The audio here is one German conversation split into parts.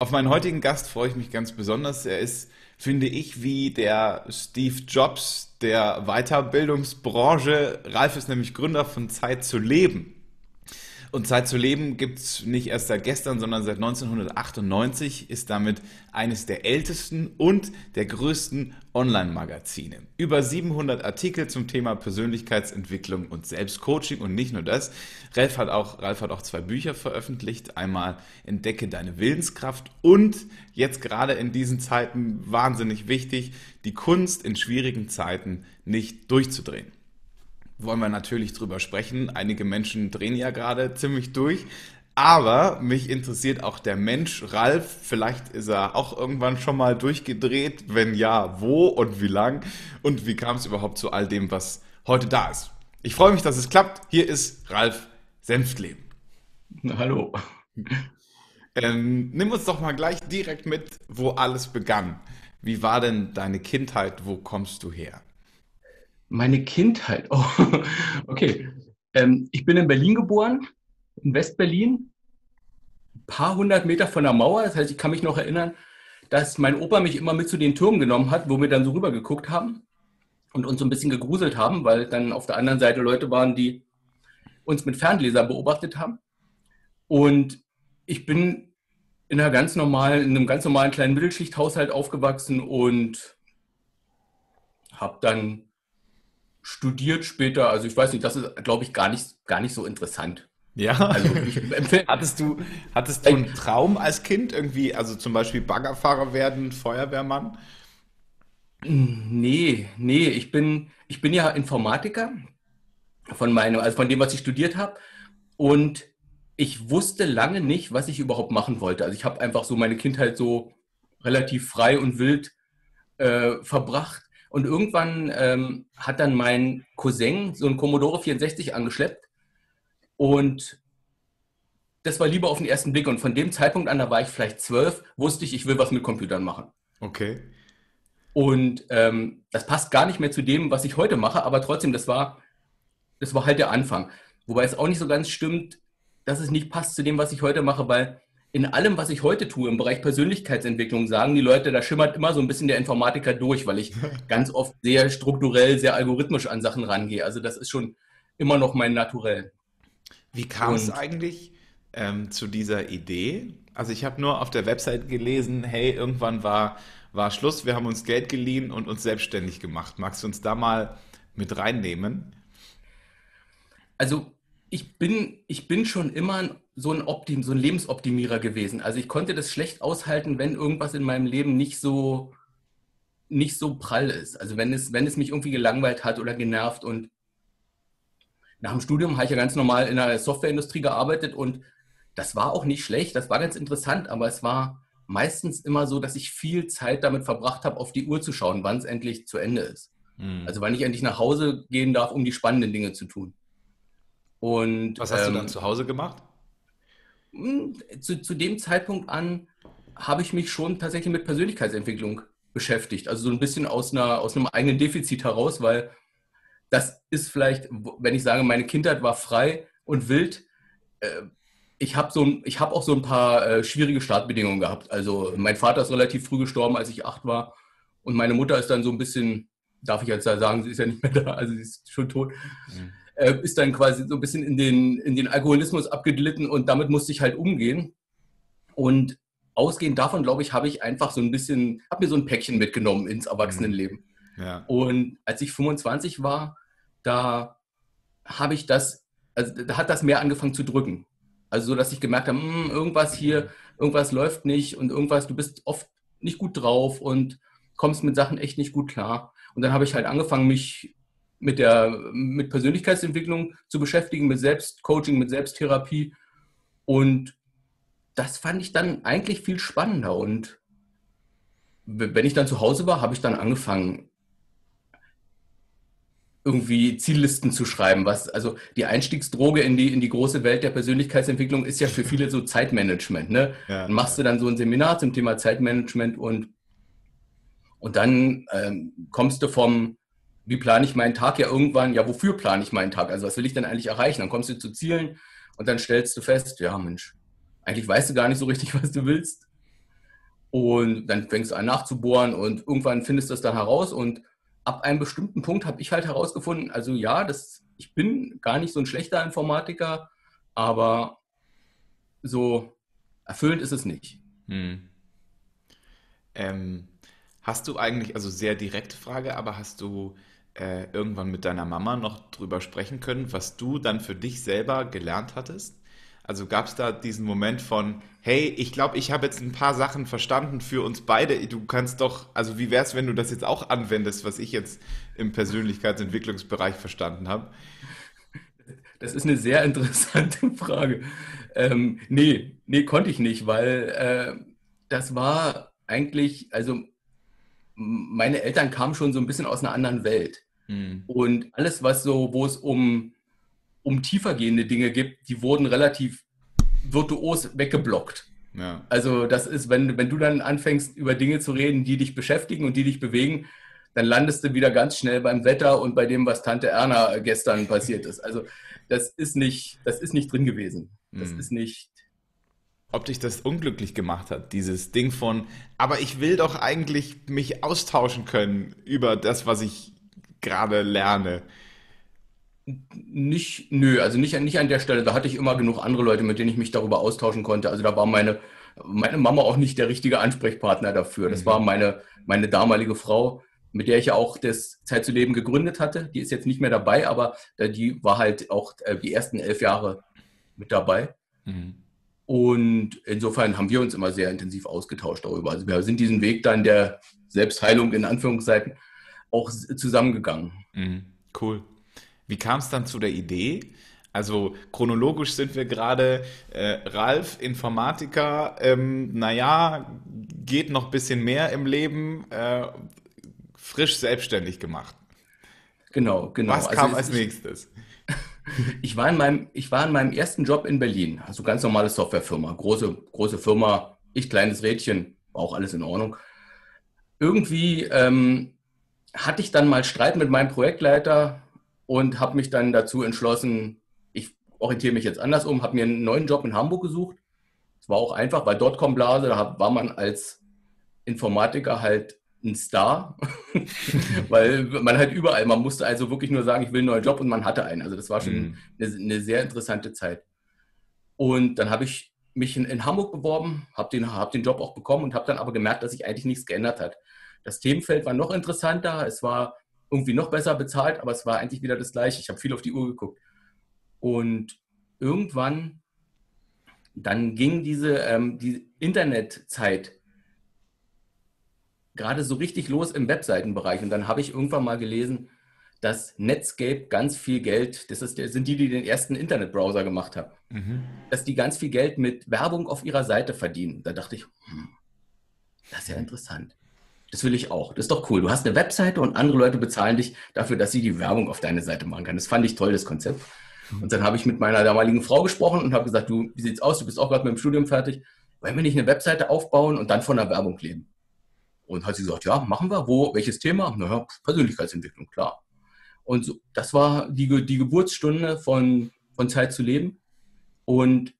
Auf meinen heutigen Gast freue ich mich ganz besonders. Er ist, finde ich, wie der Steve Jobs der Weiterbildungsbranche. Ralf ist nämlich Gründer von Zeit zu leben. Und Zeit zu leben gibt es nicht erst seit gestern, sondern seit 1998 ist damit eines der ältesten und der größten Online-Magazine. Über 700 Artikel zum Thema Persönlichkeitsentwicklung und Selbstcoaching und nicht nur das. Ralf hat auch, Ralf hat auch zwei Bücher veröffentlicht. Einmal Entdecke deine Willenskraft und jetzt gerade in diesen Zeiten wahnsinnig wichtig, die Kunst in schwierigen Zeiten nicht durchzudrehen wollen wir natürlich drüber sprechen. Einige Menschen drehen ja gerade ziemlich durch. Aber mich interessiert auch der Mensch, Ralf. Vielleicht ist er auch irgendwann schon mal durchgedreht. Wenn ja, wo und wie lang? Und wie kam es überhaupt zu all dem, was heute da ist? Ich freue mich, dass es klappt. Hier ist Ralf Senftleben. Hallo. Ähm, nimm uns doch mal gleich direkt mit, wo alles begann. Wie war denn deine Kindheit? Wo kommst du her? Meine Kindheit. Oh, okay. Ähm, ich bin in Berlin geboren, in Westberlin, ein paar hundert Meter von der Mauer. Das heißt, ich kann mich noch erinnern, dass mein Opa mich immer mit zu den Türmen genommen hat, wo wir dann so rüber geguckt haben und uns so ein bisschen gegruselt haben, weil dann auf der anderen Seite Leute waren, die uns mit Fernlesern beobachtet haben. Und ich bin in, einer ganz normalen, in einem ganz normalen kleinen Mittelschichthaushalt aufgewachsen und habe dann studiert später. Also ich weiß nicht, das ist, glaube ich, gar nicht, gar nicht so interessant. Ja. Also hattest du, hattest du einen Traum als Kind irgendwie, also zum Beispiel Baggerfahrer werden, Feuerwehrmann? Nee, nee, ich bin, ich bin ja Informatiker von meinem, also von dem, was ich studiert habe. Und ich wusste lange nicht, was ich überhaupt machen wollte. Also ich habe einfach so meine Kindheit so relativ frei und wild äh, verbracht und irgendwann ähm, hat dann mein Cousin so ein Commodore 64 angeschleppt. Und das war lieber auf den ersten Blick. Und von dem Zeitpunkt an, da war ich vielleicht zwölf, wusste ich, ich will was mit Computern machen. Okay. Und ähm, das passt gar nicht mehr zu dem, was ich heute mache, aber trotzdem, das war, das war halt der Anfang. Wobei es auch nicht so ganz stimmt, dass es nicht passt zu dem, was ich heute mache, weil in allem, was ich heute tue im Bereich Persönlichkeitsentwicklung, sagen die Leute, da schimmert immer so ein bisschen der Informatiker durch, weil ich ganz oft sehr strukturell, sehr algorithmisch an Sachen rangehe. Also das ist schon immer noch mein Naturell. Wie kam es eigentlich ähm, zu dieser Idee? Also ich habe nur auf der Website gelesen, hey, irgendwann war, war Schluss, wir haben uns Geld geliehen und uns selbstständig gemacht. Magst du uns da mal mit reinnehmen? Also ich bin, ich bin schon immer so ein, Optim, so ein Lebensoptimierer gewesen. Also ich konnte das schlecht aushalten, wenn irgendwas in meinem Leben nicht so, nicht so prall ist. Also wenn es, wenn es mich irgendwie gelangweilt hat oder genervt. Und nach dem Studium habe ich ja ganz normal in der Softwareindustrie gearbeitet und das war auch nicht schlecht, das war ganz interessant, aber es war meistens immer so, dass ich viel Zeit damit verbracht habe, auf die Uhr zu schauen, wann es endlich zu Ende ist. Mhm. Also wann ich endlich nach Hause gehen darf, um die spannenden Dinge zu tun. Und, Was hast ähm, du dann ähm, zu Hause gemacht? Hm, zu, zu dem Zeitpunkt an habe ich mich schon tatsächlich mit Persönlichkeitsentwicklung beschäftigt. Also so ein bisschen aus, einer, aus einem eigenen Defizit heraus, weil das ist vielleicht, wenn ich sage, meine Kindheit war frei und wild. Äh, ich habe so, hab auch so ein paar äh, schwierige Startbedingungen gehabt. Also mein Vater ist relativ früh gestorben, als ich acht war. Und meine Mutter ist dann so ein bisschen, darf ich jetzt sagen, sie ist ja nicht mehr da, also sie ist schon tot. Mhm äh, ist dann quasi so ein bisschen in den, in den Alkoholismus abgeglitten und damit musste ich halt umgehen. Und ausgehend davon, glaube ich, habe ich einfach so ein bisschen, habe mir so ein Päckchen mitgenommen ins Erwachsenenleben. Mhm. Ja. Und als ich 25 war, da habe ich das, also da hat das mehr angefangen zu drücken. Also so, dass ich gemerkt habe, hm, irgendwas hier, irgendwas läuft nicht und irgendwas, du bist oft nicht gut drauf und kommst mit Sachen echt nicht gut klar. Und dann habe ich halt angefangen, mich mit der mit Persönlichkeitsentwicklung zu beschäftigen, mit Selbstcoaching, mit Selbsttherapie. Und das fand ich dann eigentlich viel spannender. Und wenn ich dann zu Hause war, habe ich dann angefangen, irgendwie Ziellisten zu schreiben. Was, also die Einstiegsdroge in die, in die große Welt der Persönlichkeitsentwicklung ist ja für viele so Zeitmanagement. Ne? Ja. Dann machst du dann so ein Seminar zum Thema Zeitmanagement und, und dann ähm, kommst du vom, wie plane ich meinen Tag ja irgendwann, ja, wofür plane ich meinen Tag? Also was will ich denn eigentlich erreichen? Dann kommst du zu Zielen und dann stellst du fest, ja Mensch, eigentlich weißt du gar nicht so richtig, was du willst. Und dann fängst du an nachzubohren und irgendwann findest du das dann heraus. Und ab einem bestimmten Punkt habe ich halt herausgefunden, also ja, das, ich bin gar nicht so ein schlechter Informatiker, aber so erfüllend ist es nicht. Hm. Ähm, hast du eigentlich, also sehr direkte Frage, aber hast du äh, irgendwann mit deiner Mama noch drüber sprechen können, was du dann für dich selber gelernt hattest? Also gab es da diesen Moment von, hey, ich glaube, ich habe jetzt ein paar Sachen verstanden für uns beide. Du kannst doch, also wie wäre es, wenn du das jetzt auch anwendest, was ich jetzt im Persönlichkeitsentwicklungsbereich verstanden habe? Das ist eine sehr interessante Frage. Ähm, nee, nee, konnte ich nicht, weil äh, das war eigentlich, also meine Eltern kamen schon so ein bisschen aus einer anderen Welt. Hm. Und alles, was so, wo es um um tiefergehende Dinge gibt, die wurden relativ virtuos weggeblockt. Ja. Also das ist, wenn, wenn du dann anfängst, über Dinge zu reden, die dich beschäftigen und die dich bewegen, dann landest du wieder ganz schnell beim Wetter und bei dem, was Tante Erna gestern passiert ist. Also das ist nicht, das ist nicht drin gewesen. Das hm. ist nicht. Ob dich das unglücklich gemacht hat, dieses Ding von, aber ich will doch eigentlich mich austauschen können über das, was ich gerade lerne. Nicht, nö, also nicht, nicht an der Stelle. Da hatte ich immer genug andere Leute, mit denen ich mich darüber austauschen konnte. Also da war meine, meine Mama auch nicht der richtige Ansprechpartner dafür. Das mhm. war meine, meine damalige Frau, mit der ich ja auch das Zeit zu leben gegründet hatte. Die ist jetzt nicht mehr dabei, aber die war halt auch äh, die ersten elf Jahre mit dabei. Mhm. Und insofern haben wir uns immer sehr intensiv ausgetauscht darüber. Also wir sind diesen Weg dann der Selbstheilung in Anführungszeichen auch zusammengegangen. Mhm. Cool. Wie kam es dann zu der Idee? Also chronologisch sind wir gerade, äh, Ralf, Informatiker, ähm, naja, geht noch ein bisschen mehr im Leben, äh, frisch selbstständig gemacht. Genau, genau. Was also kam als nächstes? Ich war, in meinem, ich war in meinem ersten Job in Berlin, also ganz normale Softwarefirma, große, große Firma, ich kleines Rädchen, war auch alles in Ordnung. Irgendwie ähm, hatte ich dann mal Streit mit meinem Projektleiter, und habe mich dann dazu entschlossen, ich orientiere mich jetzt anders um, habe mir einen neuen Job in Hamburg gesucht. Es war auch einfach, weil Dotcom-Blase, da war man als Informatiker halt ein Star, weil man halt überall, man musste also wirklich nur sagen, ich will einen neuen Job und man hatte einen. Also das war schon mhm. eine, eine, sehr interessante Zeit. Und dann habe ich mich in, in Hamburg beworben, habe den, hab den Job auch bekommen und habe dann aber gemerkt, dass sich eigentlich nichts geändert hat. Das Themenfeld war noch interessanter, es war irgendwie noch besser bezahlt, aber es war eigentlich wieder das Gleiche. Ich habe viel auf die Uhr geguckt. Und irgendwann, dann ging diese ähm, die Internetzeit gerade so richtig los im Webseitenbereich. Und dann habe ich irgendwann mal gelesen, dass Netscape ganz viel Geld, das, ist, das sind die, die den ersten Internetbrowser gemacht haben, mhm. dass die ganz viel Geld mit Werbung auf ihrer Seite verdienen. Da dachte ich, hm, das ist ja interessant. Das will ich auch. Das ist doch cool. Du hast eine Webseite und andere Leute bezahlen dich dafür, dass sie die Werbung auf deine Seite machen können. Das fand ich toll, das Konzept. Mhm. Und dann habe ich mit meiner damaligen Frau gesprochen und habe gesagt, du, wie sieht's aus? Du bist auch gerade mit dem Studium fertig. Wollen wir nicht eine Webseite aufbauen und dann von der Werbung leben? Und hat sie gesagt, ja, machen wir. Wo? Welches Thema? Naja, Persönlichkeitsentwicklung, klar. Und so, das war die, die Geburtsstunde von, von Zeit zu leben. Und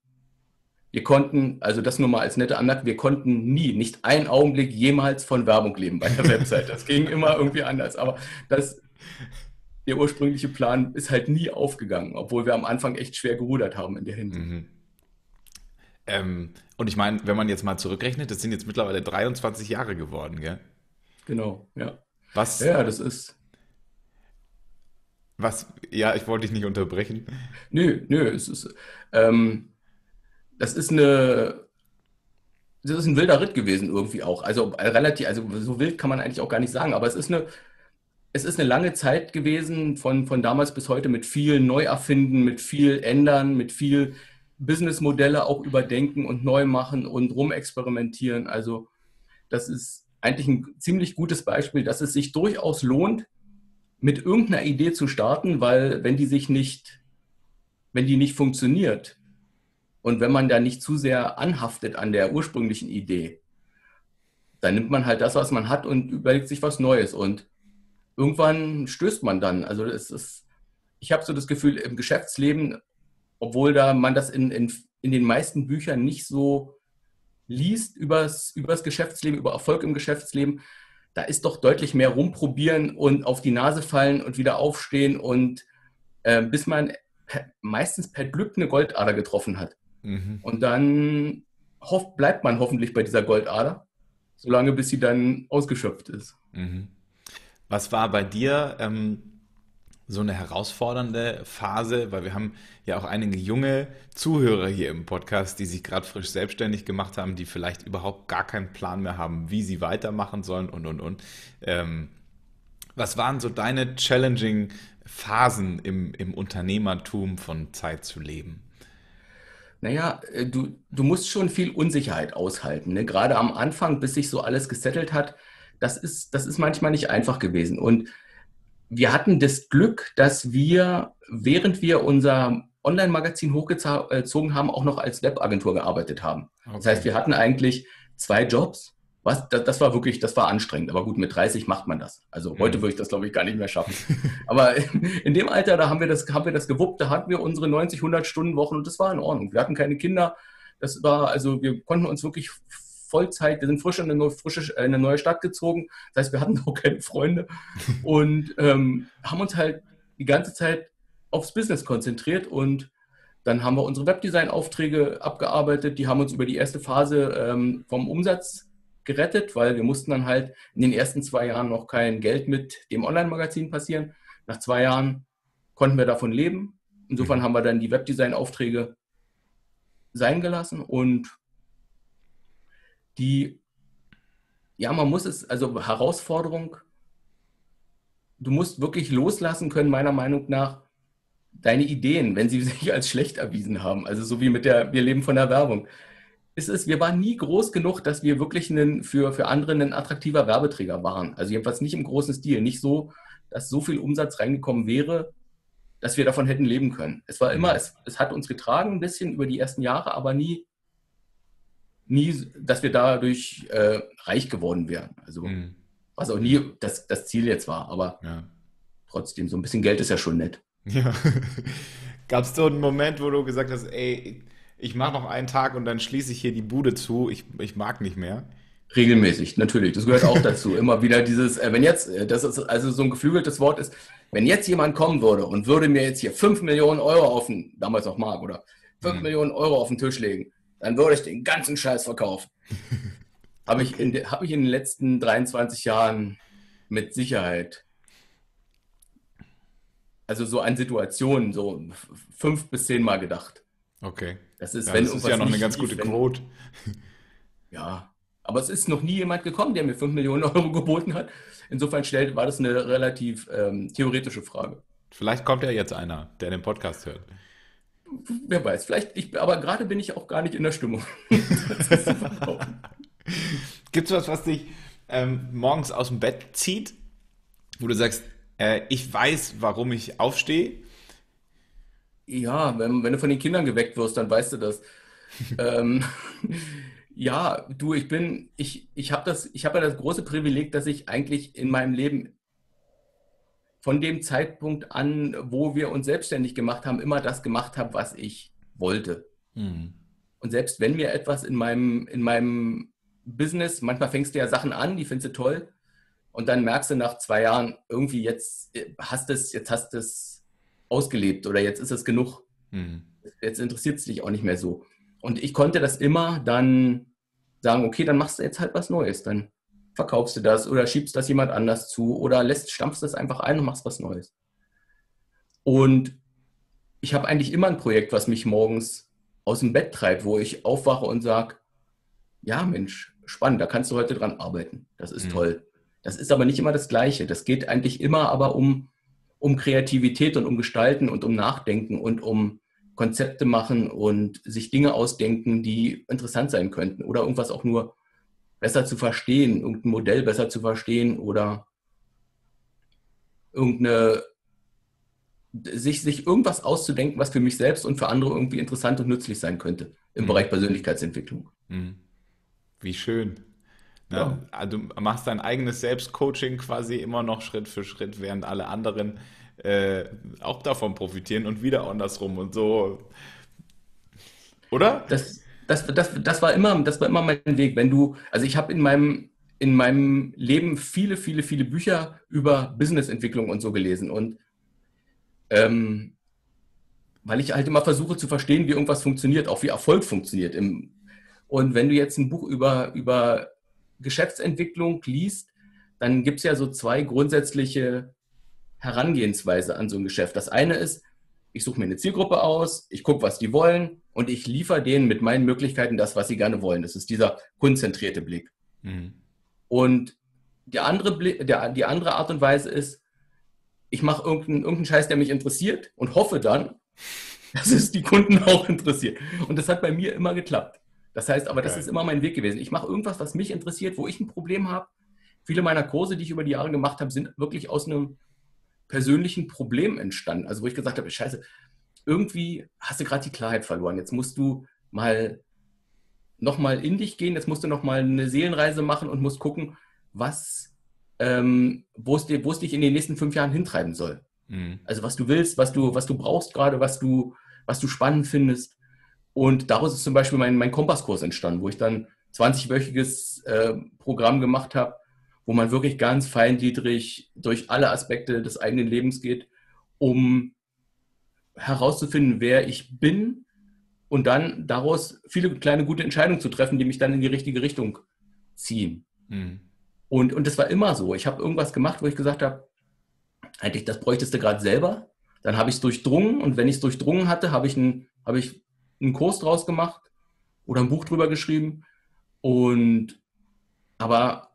wir konnten, also das nur mal als nette Anmerkung, wir konnten nie, nicht einen Augenblick jemals von Werbung leben bei der Website. Das ging immer irgendwie anders. Aber das, der ursprüngliche Plan ist halt nie aufgegangen, obwohl wir am Anfang echt schwer gerudert haben in der Hinsicht. Mhm. Ähm, und ich meine, wenn man jetzt mal zurückrechnet, das sind jetzt mittlerweile 23 Jahre geworden, gell? Genau, ja. Was? Ja, das ist. Was? Ja, ich wollte dich nicht unterbrechen. Nö, nö, es ist. Ähm, das ist eine, das ist ein wilder Ritt gewesen irgendwie auch. Also äh, relativ, also so wild kann man eigentlich auch gar nicht sagen, aber es ist eine, es ist eine lange Zeit gewesen von, von damals bis heute mit viel Neuerfinden, mit viel Ändern, mit viel Businessmodelle auch überdenken und neu machen und rumexperimentieren. Also das ist eigentlich ein ziemlich gutes Beispiel, dass es sich durchaus lohnt, mit irgendeiner Idee zu starten, weil wenn die sich nicht, wenn die nicht funktioniert, und wenn man da nicht zu sehr anhaftet an der ursprünglichen Idee, dann nimmt man halt das, was man hat und überlegt sich was Neues. Und irgendwann stößt man dann. Also es ist, ich habe so das Gefühl, im Geschäftsleben, obwohl da man das in, in, in den meisten Büchern nicht so liest übers, übers Geschäftsleben, über Erfolg im Geschäftsleben, da ist doch deutlich mehr rumprobieren und auf die Nase fallen und wieder aufstehen und äh, bis man per, meistens per Glück eine Goldader getroffen hat. Mhm. Und dann hoff, bleibt man hoffentlich bei dieser Goldader, solange bis sie dann ausgeschöpft ist. Mhm. Was war bei dir ähm, so eine herausfordernde Phase? Weil wir haben ja auch einige junge Zuhörer hier im Podcast, die sich gerade frisch selbstständig gemacht haben, die vielleicht überhaupt gar keinen Plan mehr haben, wie sie weitermachen sollen und, und, und. Ähm, was waren so deine challenging Phasen im, im Unternehmertum von Zeit zu leben? Naja, äh, du, du musst schon viel Unsicherheit aushalten. Ne? Gerade am Anfang, bis sich so alles gesettelt hat, das ist, das ist manchmal nicht einfach gewesen. Und wir hatten das Glück, dass wir, während wir unser Online-Magazin hochgezogen haben, auch noch als Webagentur gearbeitet haben. Okay. Das heißt, wir hatten eigentlich zwei Jobs. Was, das, das, war wirklich, das war anstrengend. Aber gut, mit 30 macht man das. Also mhm. heute würde ich das, glaube ich, gar nicht mehr schaffen. Aber in dem Alter, da haben wir das, haben wir das gewuppt. Da hatten wir unsere 90, 100 Stunden Wochen und das war in Ordnung. Wir hatten keine Kinder. Das war, also wir konnten uns wirklich Vollzeit, wir sind frisch in eine, frische, in eine neue Stadt gezogen. Das heißt, wir hatten auch keine Freunde und ähm, haben uns halt die ganze Zeit aufs Business konzentriert und dann haben wir unsere Webdesign-Aufträge abgearbeitet. Die haben uns über die erste Phase ähm, vom Umsatz gerettet, weil wir mussten dann halt in den ersten zwei Jahren noch kein Geld mit dem Online-Magazin passieren. Nach zwei Jahren konnten wir davon leben. Insofern haben wir dann die Webdesign-Aufträge sein gelassen und die, ja, man muss es, also Herausforderung, du musst wirklich loslassen können, meiner Meinung nach, deine Ideen, wenn sie sich als schlecht erwiesen haben. Also so wie mit der, wir leben von der Werbung ist es, wir waren nie groß genug, dass wir wirklich einen, für, für andere ein attraktiver Werbeträger waren. Also jedenfalls nicht im großen Stil. Nicht so, dass so viel Umsatz reingekommen wäre, dass wir davon hätten leben können. Es war immer, mhm. es, es hat uns getragen ein bisschen über die ersten Jahre, aber nie, nie, dass wir dadurch äh, reich geworden wären. Also mhm. was auch nie das, das Ziel jetzt war, aber ja. trotzdem, so ein bisschen Geld ist ja schon nett. Ja. Gab es so einen Moment, wo du gesagt hast, ey, ich mache noch einen Tag und dann schließe ich hier die Bude zu, ich, ich mag nicht mehr. Regelmäßig, natürlich. Das gehört auch dazu. Immer wieder dieses, äh, wenn jetzt, äh, das ist also so ein geflügeltes Wort ist, wenn jetzt jemand kommen würde und würde mir jetzt hier 5 Millionen Euro auf den, damals noch Mark, oder 5 mhm. Millionen Euro auf den Tisch legen, dann würde ich den ganzen Scheiß verkaufen. Habe ich, in hab ich in den letzten 23 Jahren mit Sicherheit, also so an Situationen, so fünf bis zehn Mal gedacht. Okay. Das ist, ja, wenn das ist ja noch eine ganz gute lief, Quote. Ja, aber es ist noch nie jemand gekommen, der mir 5 Millionen Euro geboten hat. Insofern stellt, war das eine relativ ähm, theoretische Frage. Vielleicht kommt ja jetzt einer, der den Podcast hört. Wer weiß, vielleicht, ich, aber gerade bin ich auch gar nicht in der Stimmung. Gibt es was, was dich ähm, morgens aus dem Bett zieht, wo du sagst, äh, ich weiß, warum ich aufstehe ja, wenn, wenn du von den Kindern geweckt wirst, dann weißt du das. ähm, ja, du, ich bin, ich, ich habe das, ich habe ja das große Privileg, dass ich eigentlich in meinem Leben von dem Zeitpunkt an, wo wir uns selbstständig gemacht haben, immer das gemacht habe, was ich wollte. Mhm. Und selbst wenn mir etwas in meinem, in meinem Business, manchmal fängst du ja Sachen an, die findest du toll, und dann merkst du nach zwei Jahren, irgendwie jetzt äh, hast es, jetzt hast du es ausgelebt oder jetzt ist es genug. Mhm. Jetzt interessiert es dich auch nicht mehr so. Und ich konnte das immer dann sagen, okay, dann machst du jetzt halt was Neues. Dann verkaufst du das oder schiebst das jemand anders zu oder lässt, stampfst das einfach ein und machst was Neues. Und ich habe eigentlich immer ein Projekt, was mich morgens aus dem Bett treibt, wo ich aufwache und sage, ja Mensch, spannend, da kannst du heute dran arbeiten. Das ist mhm. toll. Das ist aber nicht immer das Gleiche. Das geht eigentlich immer aber um um Kreativität und um Gestalten und um Nachdenken und um Konzepte machen und sich Dinge ausdenken, die interessant sein könnten oder irgendwas auch nur besser zu verstehen, irgendein Modell besser zu verstehen oder irgendeine sich, sich irgendwas auszudenken, was für mich selbst und für andere irgendwie interessant und nützlich sein könnte im mhm. Bereich Persönlichkeitsentwicklung. Mhm. Wie schön. Ne? Ja. Also du machst dein eigenes Selbstcoaching quasi immer noch Schritt für Schritt, während alle anderen äh, auch davon profitieren und wieder andersrum und so. Oder? Das, das, das, das, war immer, das war immer mein Weg. Wenn du, also ich habe in meinem, in meinem Leben viele, viele, viele Bücher über Businessentwicklung und so gelesen. Und ähm, weil ich halt immer versuche zu verstehen, wie irgendwas funktioniert, auch wie Erfolg funktioniert. Und wenn du jetzt ein Buch über, über Geschäftsentwicklung liest, dann gibt es ja so zwei grundsätzliche Herangehensweise an so ein Geschäft. Das eine ist, ich suche mir eine Zielgruppe aus, ich gucke, was die wollen und ich liefere denen mit meinen Möglichkeiten das, was sie gerne wollen. Das ist dieser konzentrierte Blick. Mhm. Und die andere, Blick, der, die andere Art und Weise ist, ich mache irgendeinen, irgendeinen Scheiß, der mich interessiert und hoffe dann, dass es die Kunden auch interessiert. Und das hat bei mir immer geklappt. Das heißt aber, okay. das ist immer mein Weg gewesen. Ich mache irgendwas, was mich interessiert, wo ich ein Problem habe. Viele meiner Kurse, die ich über die Jahre gemacht habe, sind wirklich aus einem persönlichen Problem entstanden. Also wo ich gesagt habe, scheiße, irgendwie hast du gerade die Klarheit verloren. Jetzt musst du mal nochmal in dich gehen, jetzt musst du nochmal eine Seelenreise machen und musst gucken, was, ähm, wo es dich in den nächsten fünf Jahren hintreiben soll. Mhm. Also was du willst, was du, was du brauchst gerade, was du, was du spannend findest. Und daraus ist zum Beispiel mein, mein Kompasskurs entstanden, wo ich dann 20-wöchiges äh, Programm gemacht habe, wo man wirklich ganz feingliedrig durch alle Aspekte des eigenen Lebens geht, um herauszufinden, wer ich bin und dann daraus viele kleine gute Entscheidungen zu treffen, die mich dann in die richtige Richtung ziehen. Mhm. Und, und das war immer so. Ich habe irgendwas gemacht, wo ich gesagt habe, eigentlich, das bräuchtest du gerade selber. Dann habe ich es durchdrungen und wenn ich es durchdrungen hatte, habe ich, ein, hab ich einen Kurs draus gemacht oder ein Buch drüber geschrieben. Und aber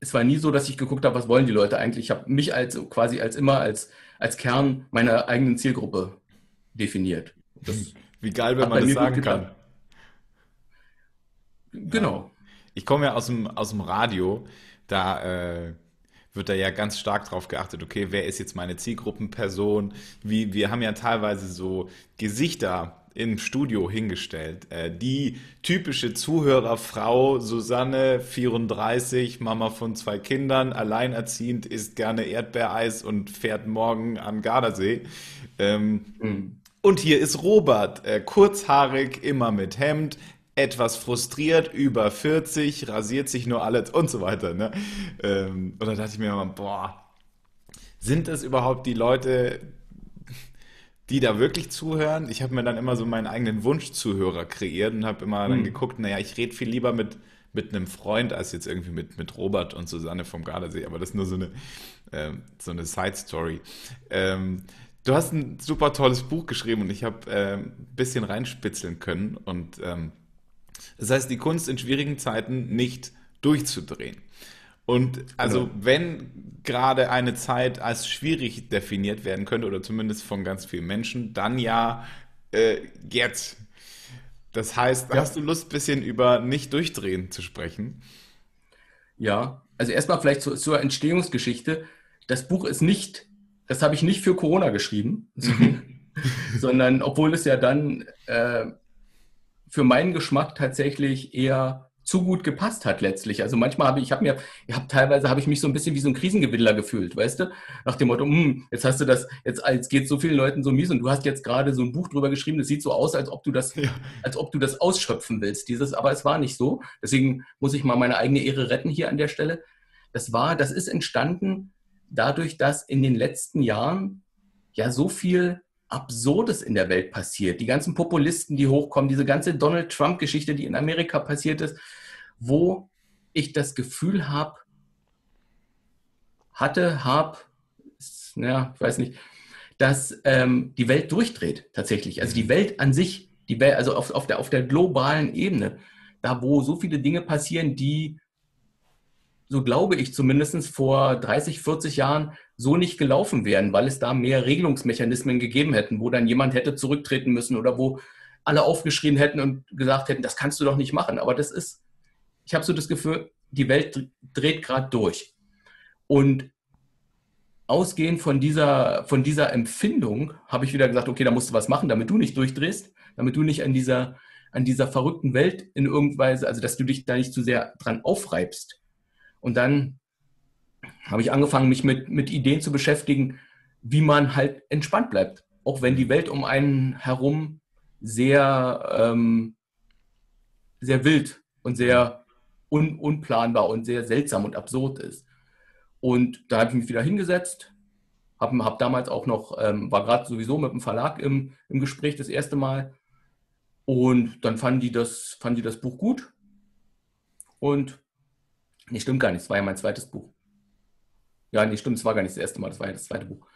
es war nie so, dass ich geguckt habe, was wollen die Leute eigentlich. Ich habe mich als quasi als immer als, als Kern meiner eigenen Zielgruppe definiert. Das Wie geil, wenn man das sagen kann. Genau. Ich komme ja aus dem, aus dem Radio, da äh, wird da ja ganz stark drauf geachtet, okay, wer ist jetzt meine Zielgruppenperson? Wie, wir haben ja teilweise so Gesichter im Studio hingestellt. Äh, die typische Zuhörerfrau Susanne, 34, Mama von zwei Kindern, alleinerziehend, isst gerne Erdbeereis und fährt morgen am Gardasee. Ähm, mhm. Und hier ist Robert, äh, kurzhaarig, immer mit Hemd, etwas frustriert, über 40, rasiert sich nur alles und so weiter. Ne? Ähm, und da dachte ich mir immer, boah, sind das überhaupt die Leute, die da wirklich zuhören? Ich habe mir dann immer so meinen eigenen Wunschzuhörer kreiert und habe immer mhm. dann geguckt, naja, ich rede viel lieber mit, mit einem Freund als jetzt irgendwie mit, mit Robert und Susanne vom Gardasee. Aber das ist nur so eine, äh, so eine Side-Story. Ähm, du hast ein super tolles Buch geschrieben und ich habe äh, ein bisschen reinspitzeln können und ähm, das heißt, die Kunst in schwierigen Zeiten nicht durchzudrehen. Und also genau. wenn gerade eine Zeit als schwierig definiert werden könnte, oder zumindest von ganz vielen Menschen, dann ja äh, jetzt. Das heißt, ja. hast du Lust, ein bisschen über nicht durchdrehen zu sprechen? Ja, also erstmal vielleicht zu, zur Entstehungsgeschichte. Das Buch ist nicht, das habe ich nicht für Corona geschrieben, mhm. sondern obwohl es ja dann äh, für meinen Geschmack tatsächlich eher zu gut gepasst hat letztlich. Also manchmal habe ich, ich habe mir, ich habe teilweise habe ich mich so ein bisschen wie so ein Krisengewinnler gefühlt, weißt du? Nach dem Motto, hm, jetzt hast du das, jetzt, jetzt geht so vielen Leuten so mies und du hast jetzt gerade so ein Buch drüber geschrieben, das sieht so aus, als ob du das, ja. als ob du das ausschöpfen willst, dieses, aber es war nicht so. Deswegen muss ich mal meine eigene Ehre retten hier an der Stelle. Das war, das ist entstanden dadurch, dass in den letzten Jahren ja so viel Absurdes in der Welt passiert. Die ganzen Populisten, die hochkommen, diese ganze Donald Trump-Geschichte, die in Amerika passiert ist, wo ich das Gefühl habe, hatte, habe, ja, ich weiß nicht, dass ähm, die Welt durchdreht tatsächlich. Also die mhm. Welt an sich, die Welt, also auf, auf, der, auf der globalen Ebene, da wo so viele Dinge passieren, die so glaube ich zumindest vor 30, 40 Jahren so nicht gelaufen wären, weil es da mehr Regelungsmechanismen gegeben hätten, wo dann jemand hätte zurücktreten müssen oder wo alle aufgeschrien hätten und gesagt hätten, das kannst du doch nicht machen. Aber das ist, ich habe so das Gefühl, die Welt dreht gerade durch. Und ausgehend von dieser, von dieser Empfindung habe ich wieder gesagt, okay, da musst du was machen, damit du nicht durchdrehst, damit du nicht an dieser, an dieser verrückten Welt in irgendeiner Weise, also dass du dich da nicht zu sehr dran aufreibst. Und dann habe ich angefangen, mich mit, mit Ideen zu beschäftigen, wie man halt entspannt bleibt. Auch wenn die Welt um einen herum sehr, ähm, sehr wild und sehr un, unplanbar und sehr seltsam und absurd ist. Und da habe ich mich wieder hingesetzt, habe hab damals auch noch, ähm, war gerade sowieso mit dem Verlag im, im Gespräch das erste Mal. Und dann fanden die das, fanden die das Buch gut. Und, nee, stimmt gar nicht, es war ja mein zweites Buch. Ja, nee, stimmt, es war gar nicht das erste Mal, das war ja das zweite Buch.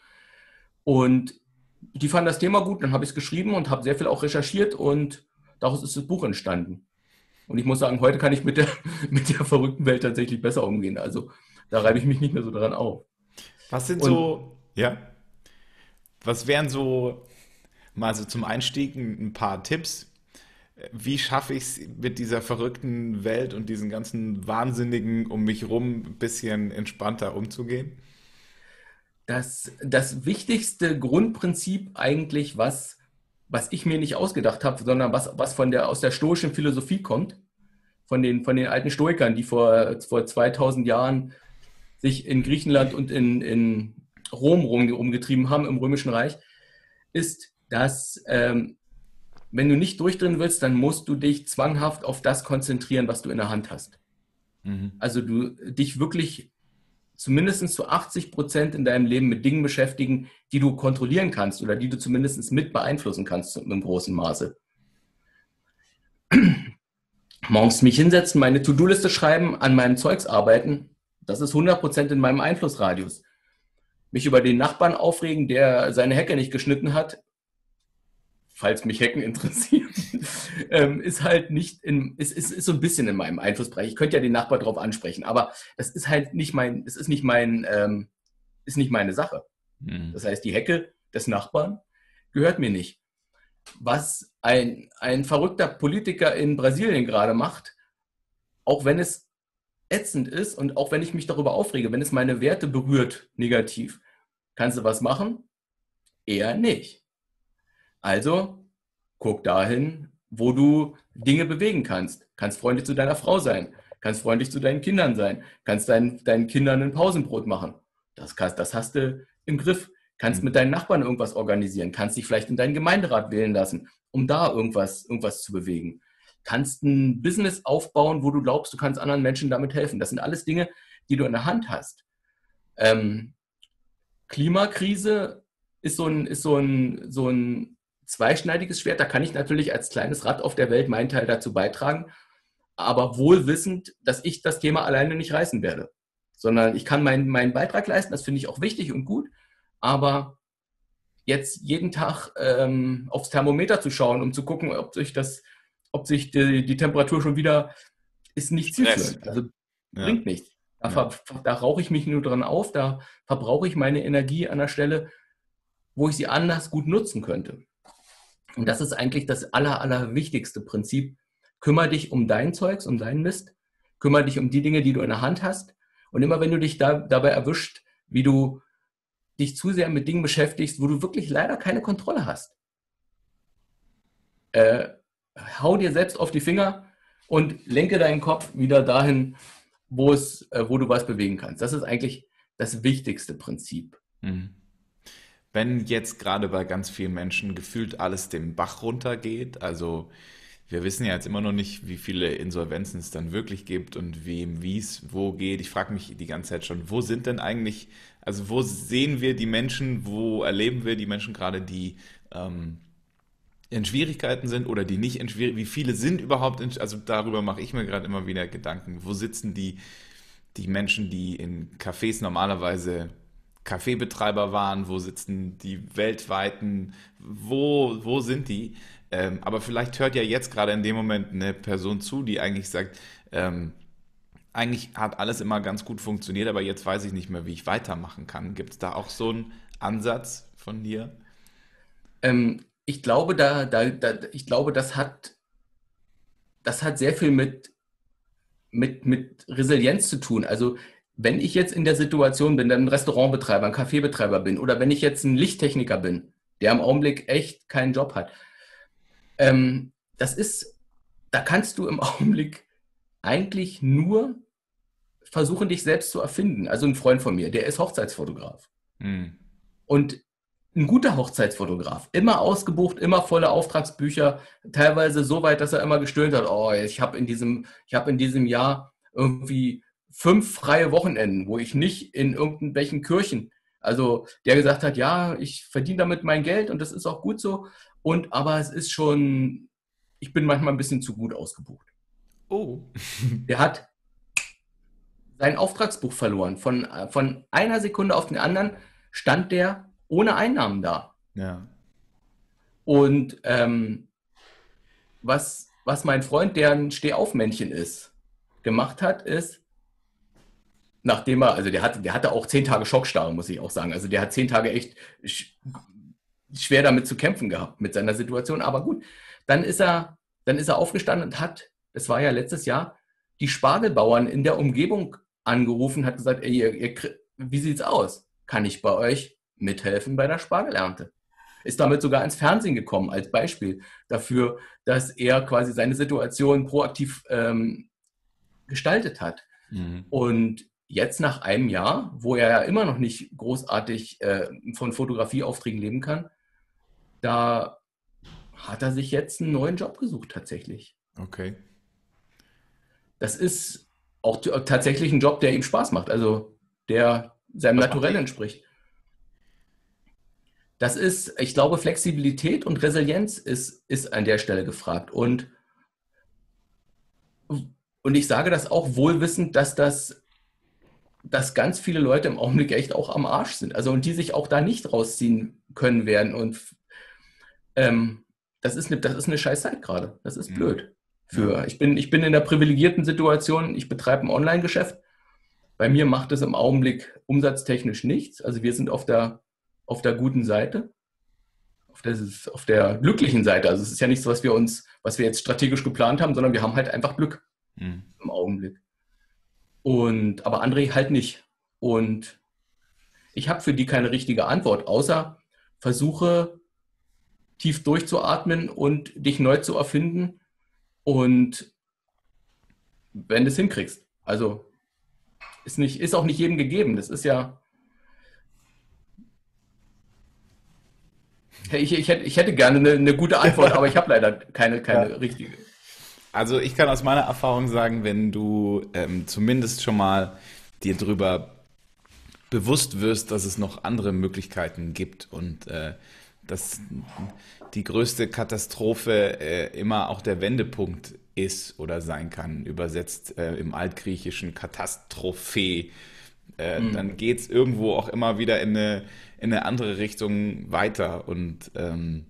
Und die fanden das Thema gut, dann habe ich es geschrieben und habe sehr viel auch recherchiert und daraus ist das Buch entstanden. Und ich muss sagen, heute kann ich mit der, mit der verrückten Welt tatsächlich besser umgehen. Also da reibe ich mich nicht mehr so dran auf. Was sind und, so, ja, was wären so mal so zum Einstieg ein paar Tipps? Wie schaffe ich es mit dieser verrückten Welt und diesen ganzen Wahnsinnigen um mich rum ein bisschen entspannter umzugehen? Das, das wichtigste Grundprinzip eigentlich, was, was ich mir nicht ausgedacht habe, sondern was, was von der, aus der stoischen Philosophie kommt, von den, von den alten Stoikern, die vor, vor 2000 Jahren sich in Griechenland und in, in Rom rumgetrieben haben, im Römischen Reich, ist, dass ähm, wenn du nicht durchdrehen willst, dann musst du dich zwanghaft auf das konzentrieren, was du in der Hand hast. Mhm. Also du dich wirklich zumindest zu 80 Prozent in deinem Leben mit Dingen beschäftigen, die du kontrollieren kannst oder die du zumindest mit beeinflussen kannst in einem großen Maße. Morgens mich hinsetzen, meine To-Do-Liste schreiben, an meinem Zeugs arbeiten, das ist 100 Prozent in meinem Einflussradius. Mich über den Nachbarn aufregen, der seine Hecke nicht geschnitten hat, falls mich Hecken interessieren, ähm, ist halt nicht in, ist, ist, ist so ein bisschen in meinem Einflussbereich. Ich könnte ja den Nachbar drauf ansprechen, aber das ist halt nicht mein, es ist nicht mein, ähm, ist nicht meine Sache. Mhm. Das heißt, die Hecke des Nachbarn gehört mir nicht. Was ein, ein verrückter Politiker in Brasilien gerade macht, auch wenn es ätzend ist und auch wenn ich mich darüber aufrege, wenn es meine Werte berührt, negativ, kannst du was machen? Eher nicht. Also guck dahin, wo du Dinge bewegen kannst. Kannst freundlich zu deiner Frau sein, kannst freundlich zu deinen Kindern sein, kannst deinen, deinen Kindern ein Pausenbrot machen. Das, kannst, das hast du im Griff. Kannst mhm. mit deinen Nachbarn irgendwas organisieren, kannst dich vielleicht in deinen Gemeinderat wählen lassen, um da irgendwas, irgendwas zu bewegen. Kannst ein Business aufbauen, wo du glaubst, du kannst anderen Menschen damit helfen. Das sind alles Dinge, die du in der Hand hast. Ähm, Klimakrise ist so ein, ist so ein, so ein zweischneidiges Schwert. Da kann ich natürlich als kleines Rad auf der Welt meinen Teil dazu beitragen, aber wohl wissend, dass ich das Thema alleine nicht reißen werde. Sondern ich kann meinen, meinen Beitrag leisten, das finde ich auch wichtig und gut, aber jetzt jeden Tag ähm, aufs Thermometer zu schauen, um zu gucken, ob sich das, ob sich die, die Temperatur schon wieder ist nicht zielführend. Also ja. bringt nichts. Da, ja. da rauche ich mich nur dran auf, da verbrauche ich meine Energie an der Stelle, wo ich sie anders gut nutzen könnte. Und das ist eigentlich das aller, aller wichtigste Prinzip. Kümmer dich um dein Zeugs, um deinen Mist. Kümmer dich um die Dinge, die du in der Hand hast. Und immer wenn du dich da, dabei erwischt, wie du dich zu sehr mit Dingen beschäftigst, wo du wirklich leider keine Kontrolle hast, äh, hau dir selbst auf die Finger und lenke deinen Kopf wieder dahin, wo, es, äh, wo du was bewegen kannst. Das ist eigentlich das wichtigste Prinzip. Mhm wenn jetzt gerade bei ganz vielen Menschen gefühlt alles den Bach runtergeht, also wir wissen ja jetzt immer noch nicht, wie viele Insolvenzen es dann wirklich gibt und wem, wie es wo geht. Ich frage mich die ganze Zeit schon, wo sind denn eigentlich, also wo sehen wir die Menschen, wo erleben wir die Menschen gerade, die ähm, in Schwierigkeiten sind oder die nicht in Schwierigkeiten, wie viele sind überhaupt in, also darüber mache ich mir gerade immer wieder Gedanken, wo sitzen die, die Menschen, die in Cafés normalerweise Kaffeebetreiber waren, wo sitzen die weltweiten, wo, wo sind die? Ähm, aber vielleicht hört ja jetzt gerade in dem Moment eine Person zu, die eigentlich sagt, ähm, eigentlich hat alles immer ganz gut funktioniert, aber jetzt weiß ich nicht mehr, wie ich weitermachen kann. Gibt es da auch so einen Ansatz von dir? Ähm, ich glaube, da, da, da, ich glaube, das hat, das hat sehr viel mit, mit, mit Resilienz zu tun. Also wenn ich jetzt in der Situation bin, ein Restaurantbetreiber, ein Kaffeebetreiber bin oder wenn ich jetzt ein Lichttechniker bin, der im Augenblick echt keinen Job hat, ähm, das ist, da kannst du im Augenblick eigentlich nur versuchen, dich selbst zu erfinden. Also ein Freund von mir, der ist Hochzeitsfotograf. Hm. Und ein guter Hochzeitsfotograf. Immer ausgebucht, immer volle Auftragsbücher, teilweise so weit, dass er immer gestöhnt hat, oh, ich habe in diesem, ich habe in diesem Jahr irgendwie fünf freie Wochenenden, wo ich nicht in irgendwelchen Kirchen, also der gesagt hat, ja, ich verdiene damit mein Geld und das ist auch gut so. Und aber es ist schon, ich bin manchmal ein bisschen zu gut ausgebucht. Oh. der hat sein Auftragsbuch verloren. Von, von einer Sekunde auf den anderen stand der ohne Einnahmen da. Ja. Und ähm, was, was mein Freund, der ein Stehaufmännchen ist, gemacht hat, ist, nachdem er, also der hatte, der hatte auch zehn Tage Schockstarre, muss ich auch sagen. Also der hat zehn Tage echt schwer damit zu kämpfen gehabt mit seiner Situation. Aber gut, dann ist er, dann ist er aufgestanden und hat, das war ja letztes Jahr, die Spargelbauern in der Umgebung angerufen, hat gesagt, ey, ihr, ihr, wie sieht's aus? Kann ich bei euch mithelfen bei der Spargelernte? Ist damit sogar ins Fernsehen gekommen als Beispiel dafür, dass er quasi seine Situation proaktiv ähm, gestaltet hat. Mhm. Und jetzt nach einem Jahr, wo er ja immer noch nicht großartig äh, von Fotografieaufträgen leben kann, da hat er sich jetzt einen neuen Job gesucht tatsächlich. Okay. Das ist auch tatsächlich ein Job, der ihm Spaß macht, also der seinem Was Naturell entspricht. Das ist, ich glaube, Flexibilität und Resilienz ist, ist an der Stelle gefragt. Und, und ich sage das auch wohlwissend, dass das dass ganz viele Leute im Augenblick echt auch am Arsch sind. Also und die sich auch da nicht rausziehen können werden. Und ähm, das, ist eine, das ist eine scheiß Zeit gerade. Das ist mhm. blöd. Für, ich, bin, ich bin in der privilegierten Situation, ich betreibe ein Online-Geschäft. Bei mir macht es im Augenblick umsatztechnisch nichts. Also wir sind auf der, auf der guten Seite, auf der, auf der glücklichen Seite. Also es ist ja nichts, was wir uns, was wir jetzt strategisch geplant haben, sondern wir haben halt einfach Glück mhm. im Augenblick. Und, aber André halt nicht. Und ich habe für die keine richtige Antwort, außer versuche tief durchzuatmen und dich neu zu erfinden und wenn du es hinkriegst. Also ist, nicht, ist auch nicht jedem gegeben. Das ist ja. Ich, ich, hätte, ich hätte gerne eine, eine gute Antwort, aber ich habe leider keine, keine ja. richtige. Also ich kann aus meiner Erfahrung sagen, wenn du ähm, zumindest schon mal dir darüber bewusst wirst, dass es noch andere Möglichkeiten gibt und äh, dass die größte Katastrophe äh, immer auch der Wendepunkt ist oder sein kann, übersetzt äh, im Altgriechischen Katastrophe. Äh, mhm. Dann geht es irgendwo auch immer wieder in eine, in eine andere Richtung weiter. Und ähm,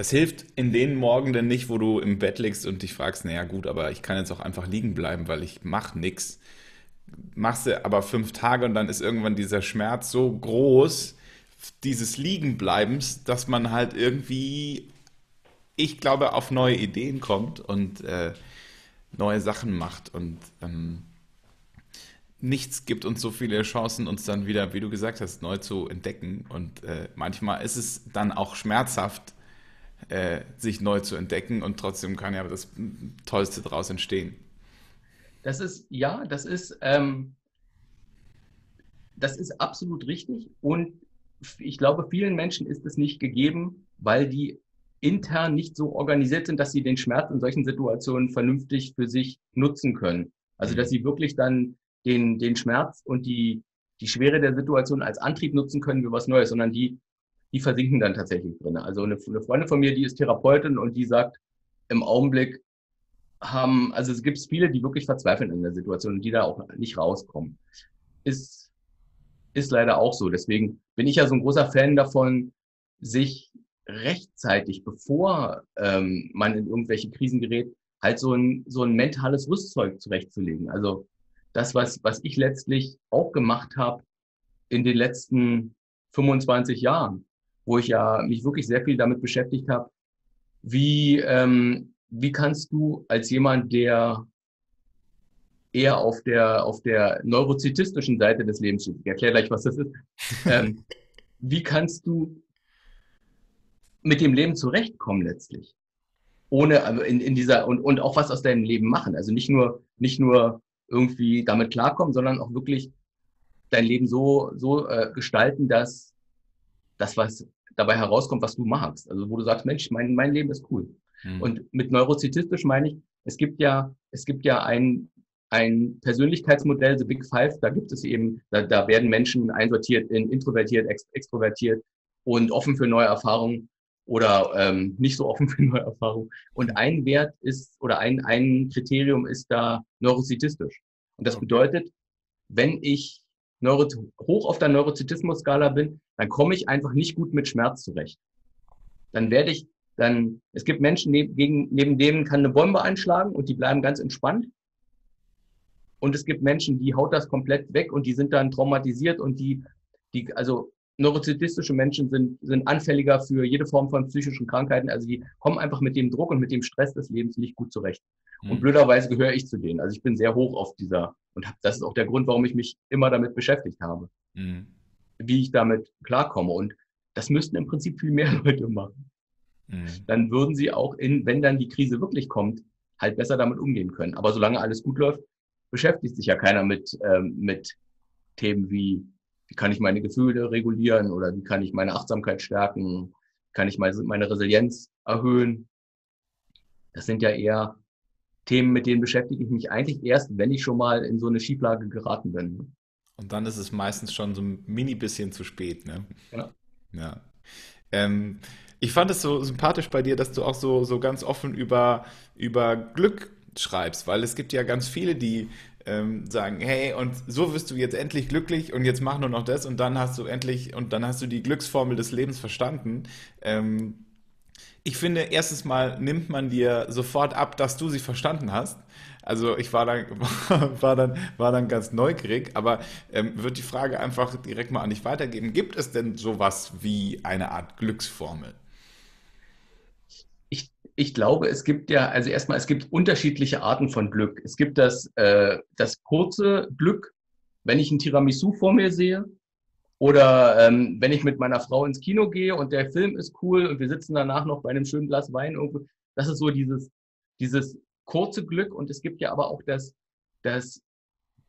das hilft in den Morgenden nicht, wo du im Bett liegst und dich fragst, naja gut, aber ich kann jetzt auch einfach liegen bleiben, weil ich mache nichts. Machst du aber fünf Tage und dann ist irgendwann dieser Schmerz so groß, dieses Liegenbleibens, dass man halt irgendwie, ich glaube, auf neue Ideen kommt und äh, neue Sachen macht und ähm, nichts gibt uns so viele Chancen, uns dann wieder, wie du gesagt hast, neu zu entdecken. Und äh, manchmal ist es dann auch schmerzhaft, äh, sich neu zu entdecken und trotzdem kann ja das Tollste daraus entstehen. Das ist, ja, das ist, ähm, das ist absolut richtig und ich glaube, vielen Menschen ist es nicht gegeben, weil die intern nicht so organisiert sind, dass sie den Schmerz in solchen Situationen vernünftig für sich nutzen können. Also, dass sie wirklich dann den, den Schmerz und die, die Schwere der Situation als Antrieb nutzen können für was Neues, sondern die, die versinken dann tatsächlich drin. Also eine, eine Freundin von mir, die ist Therapeutin und die sagt, im Augenblick haben, also es gibt viele, die wirklich verzweifeln in der Situation und die da auch nicht rauskommen. Ist ist leider auch so. Deswegen bin ich ja so ein großer Fan davon, sich rechtzeitig, bevor ähm, man in irgendwelche Krisen gerät, halt so ein, so ein mentales Rüstzeug zurechtzulegen. Also das, was, was ich letztlich auch gemacht habe in den letzten 25 Jahren, wo ich ja mich wirklich sehr viel damit beschäftigt habe, wie, ähm, wie kannst du als jemand, der eher auf der, auf der neurozytistischen Seite des Lebens steht. Ich erkläre gleich, was das ist. ähm, wie kannst du mit dem Leben zurechtkommen letztlich? Ohne, also in, in dieser, und, und auch was aus deinem Leben machen. Also nicht nur, nicht nur irgendwie damit klarkommen, sondern auch wirklich dein Leben so, so äh, gestalten, dass das, was dabei herauskommt, was du magst. Also wo du sagst, Mensch, mein, mein Leben ist cool. Mhm. Und mit neurozitistisch meine ich, es gibt ja, es gibt ja ein, ein Persönlichkeitsmodell, The Big Five, da gibt es eben, da, da werden Menschen einsortiert in introvertiert, ex, extrovertiert und offen für neue Erfahrungen oder ähm, nicht so offen für neue Erfahrungen. Und ein Wert ist oder ein, ein Kriterium ist da neurozitistisch. Und das bedeutet, wenn ich Neuro hoch auf der Neurozitismus-Skala bin, dann komme ich einfach nicht gut mit Schmerz zurecht. Dann werde ich, dann, es gibt Menschen, neben, gegen, neben denen kann eine Bombe einschlagen und die bleiben ganz entspannt. Und es gibt Menschen, die haut das komplett weg und die sind dann traumatisiert und die, die, also neurozitistische Menschen sind, sind anfälliger für jede Form von psychischen Krankheiten. Also die kommen einfach mit dem Druck und mit dem Stress des Lebens nicht gut zurecht. Mhm. Und blöderweise gehöre ich zu denen. Also ich bin sehr hoch auf dieser, und das ist auch der Grund, warum ich mich immer damit beschäftigt habe, mhm. wie ich damit klarkomme. Und das müssten im Prinzip viel mehr Leute machen. Mhm. Dann würden sie auch in, wenn dann die Krise wirklich kommt, halt besser damit umgehen können. Aber solange alles gut läuft, beschäftigt sich ja keiner mit, ähm, mit Themen wie, wie kann ich meine Gefühle regulieren oder wie kann ich meine Achtsamkeit stärken, kann ich meine, meine Resilienz erhöhen. Das sind ja eher Themen, mit denen beschäftige ich mich eigentlich erst, wenn ich schon mal in so eine Schieflage geraten bin. Und dann ist es meistens schon so ein mini bisschen zu spät, ne? Ja. Ja. Ähm, ich fand es so sympathisch bei dir, dass du auch so, so ganz offen über, über Glück schreibst, weil es gibt ja ganz viele, die ähm, sagen, hey, und so wirst du jetzt endlich glücklich und jetzt mach nur noch das und dann hast du endlich und dann hast du die Glücksformel des Lebens verstanden. Ähm, ich finde, erstens mal nimmt man dir sofort ab, dass du sie verstanden hast. Also ich war dann, war dann, war dann ganz neugierig, aber ähm, würde die Frage einfach direkt mal an dich weitergeben. Gibt es denn sowas wie eine Art Glücksformel? Ich, ich glaube, es gibt ja, also erstmal, es gibt unterschiedliche Arten von Glück. Es gibt das, äh, das kurze Glück, wenn ich ein Tiramisu vor mir sehe, oder ähm, wenn ich mit meiner Frau ins Kino gehe und der Film ist cool und wir sitzen danach noch bei einem schönen Glas Wein irgendwo. Das ist so dieses, dieses kurze Glück. Und es gibt ja aber auch das, das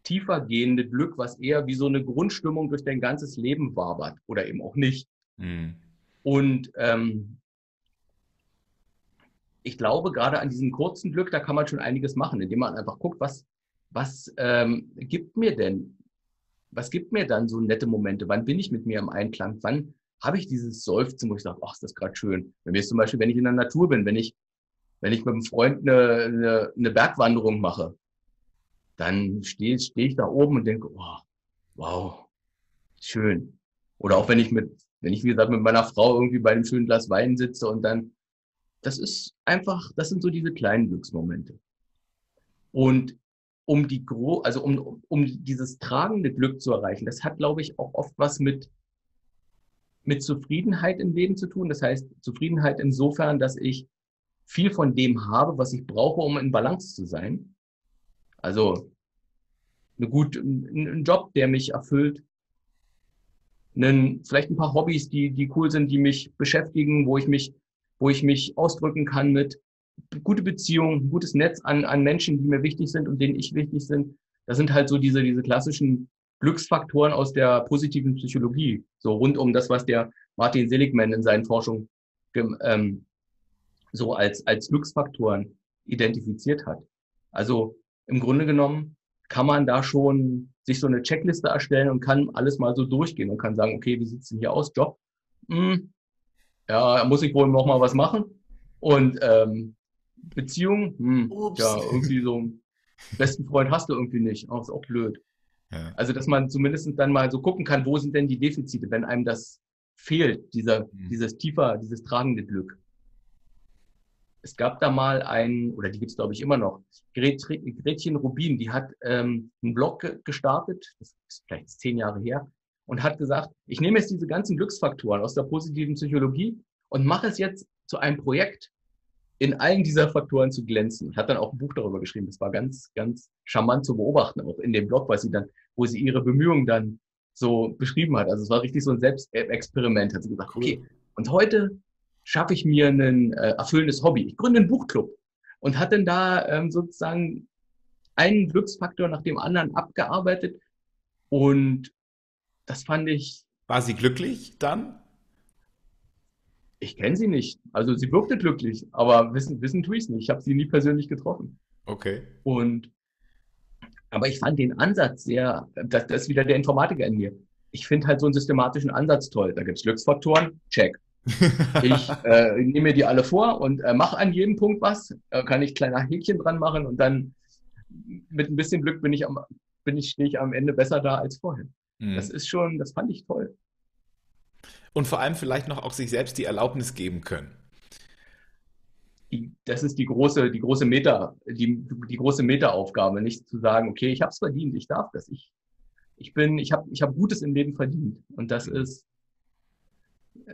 tiefer gehende Glück, was eher wie so eine Grundstimmung durch dein ganzes Leben wabert oder eben auch nicht. Mhm. Und ähm, ich glaube, gerade an diesem kurzen Glück, da kann man schon einiges machen, indem man einfach guckt, was, was ähm, gibt mir denn was gibt mir dann so nette Momente? Wann bin ich mit mir im Einklang? Wann habe ich dieses Seufzen, wo ich sage, ach, ist das gerade schön. Bei mir ist zum Beispiel, wenn ich in der Natur bin, wenn ich, wenn ich mit einem Freund eine, eine, eine Bergwanderung mache, dann stehe steh ich da oben und denke, oh, wow, schön. Oder auch wenn ich mit, wenn ich, wie gesagt, mit meiner Frau irgendwie bei einem schönen Glas Wein sitze und dann, das ist einfach, das sind so diese kleinen Glücksmomente. Und um die Gro also um, um dieses tragende Glück zu erreichen. Das hat, glaube ich, auch oft was mit, mit Zufriedenheit im Leben zu tun. Das heißt, Zufriedenheit insofern, dass ich viel von dem habe, was ich brauche, um in Balance zu sein. Also eine gut, ein Job, der mich erfüllt, einen, vielleicht ein paar Hobbys, die, die cool sind, die mich beschäftigen, wo ich mich, wo ich mich ausdrücken kann mit, gute Beziehungen, gutes Netz an, an Menschen, die mir wichtig sind und denen ich wichtig sind. Das sind halt so diese, diese klassischen Glücksfaktoren aus der positiven Psychologie, so rund um das, was der Martin Seligman in seinen Forschungen ähm, so als, als Glücksfaktoren identifiziert hat. Also im Grunde genommen kann man da schon sich so eine Checkliste erstellen und kann alles mal so durchgehen und kann sagen, okay, wie sieht's denn hier aus? Job? Hm, ja, muss ich wohl noch mal was machen. Und ähm, Beziehung, hm, ja, irgendwie so einen besten Freund hast du irgendwie nicht. Auch ist auch blöd. Ja. Also, dass man zumindest dann mal so gucken kann, wo sind denn die Defizite, wenn einem das fehlt, dieser, mhm. dieses tiefer, dieses tragende Glück. Es gab da mal einen, oder die gibt es glaube ich immer noch, Gret, Gretchen Rubin, die hat ähm, einen Blog gestartet, das ist vielleicht zehn Jahre her, und hat gesagt, ich nehme jetzt diese ganzen Glücksfaktoren aus der positiven Psychologie und mache es jetzt zu einem Projekt, in allen dieser Faktoren zu glänzen. Hat dann auch ein Buch darüber geschrieben. Das war ganz, ganz charmant zu beobachten, auch in dem Blog, was sie dann, wo sie ihre Bemühungen dann so beschrieben hat. Also es war richtig so ein Selbstexperiment. Hat sie gesagt, okay, und heute schaffe ich mir ein äh, erfüllendes Hobby. Ich gründe einen Buchclub und hat dann da ähm, sozusagen einen Glücksfaktor nach dem anderen abgearbeitet und das fand ich. War sie glücklich dann? Ich kenne sie nicht. Also sie wirkte glücklich, aber wissen, wissen tue ich es nicht. Ich habe sie nie persönlich getroffen. Okay. Und aber ich fand den Ansatz sehr, das, das ist wieder der Informatiker in mir. Ich finde halt so einen systematischen Ansatz toll. Da gibt es Glücksfaktoren, check. Ich äh, nehme die alle vor und äh, mache an jedem Punkt was. Da kann ich kleine Häkchen dran machen und dann mit ein bisschen Glück bin ich am, bin ich, stehe ich am Ende besser da als vorher. Mhm. Das ist schon, das fand ich toll. Und vor allem vielleicht noch auch sich selbst die Erlaubnis geben können. Die, das ist die große, die große Meta, die, die große Meta-Aufgabe, nicht zu sagen, okay, ich habe es verdient, ich darf das, ich, ich bin, ich habe, ich habe Gutes im Leben verdient. Und das mhm. ist,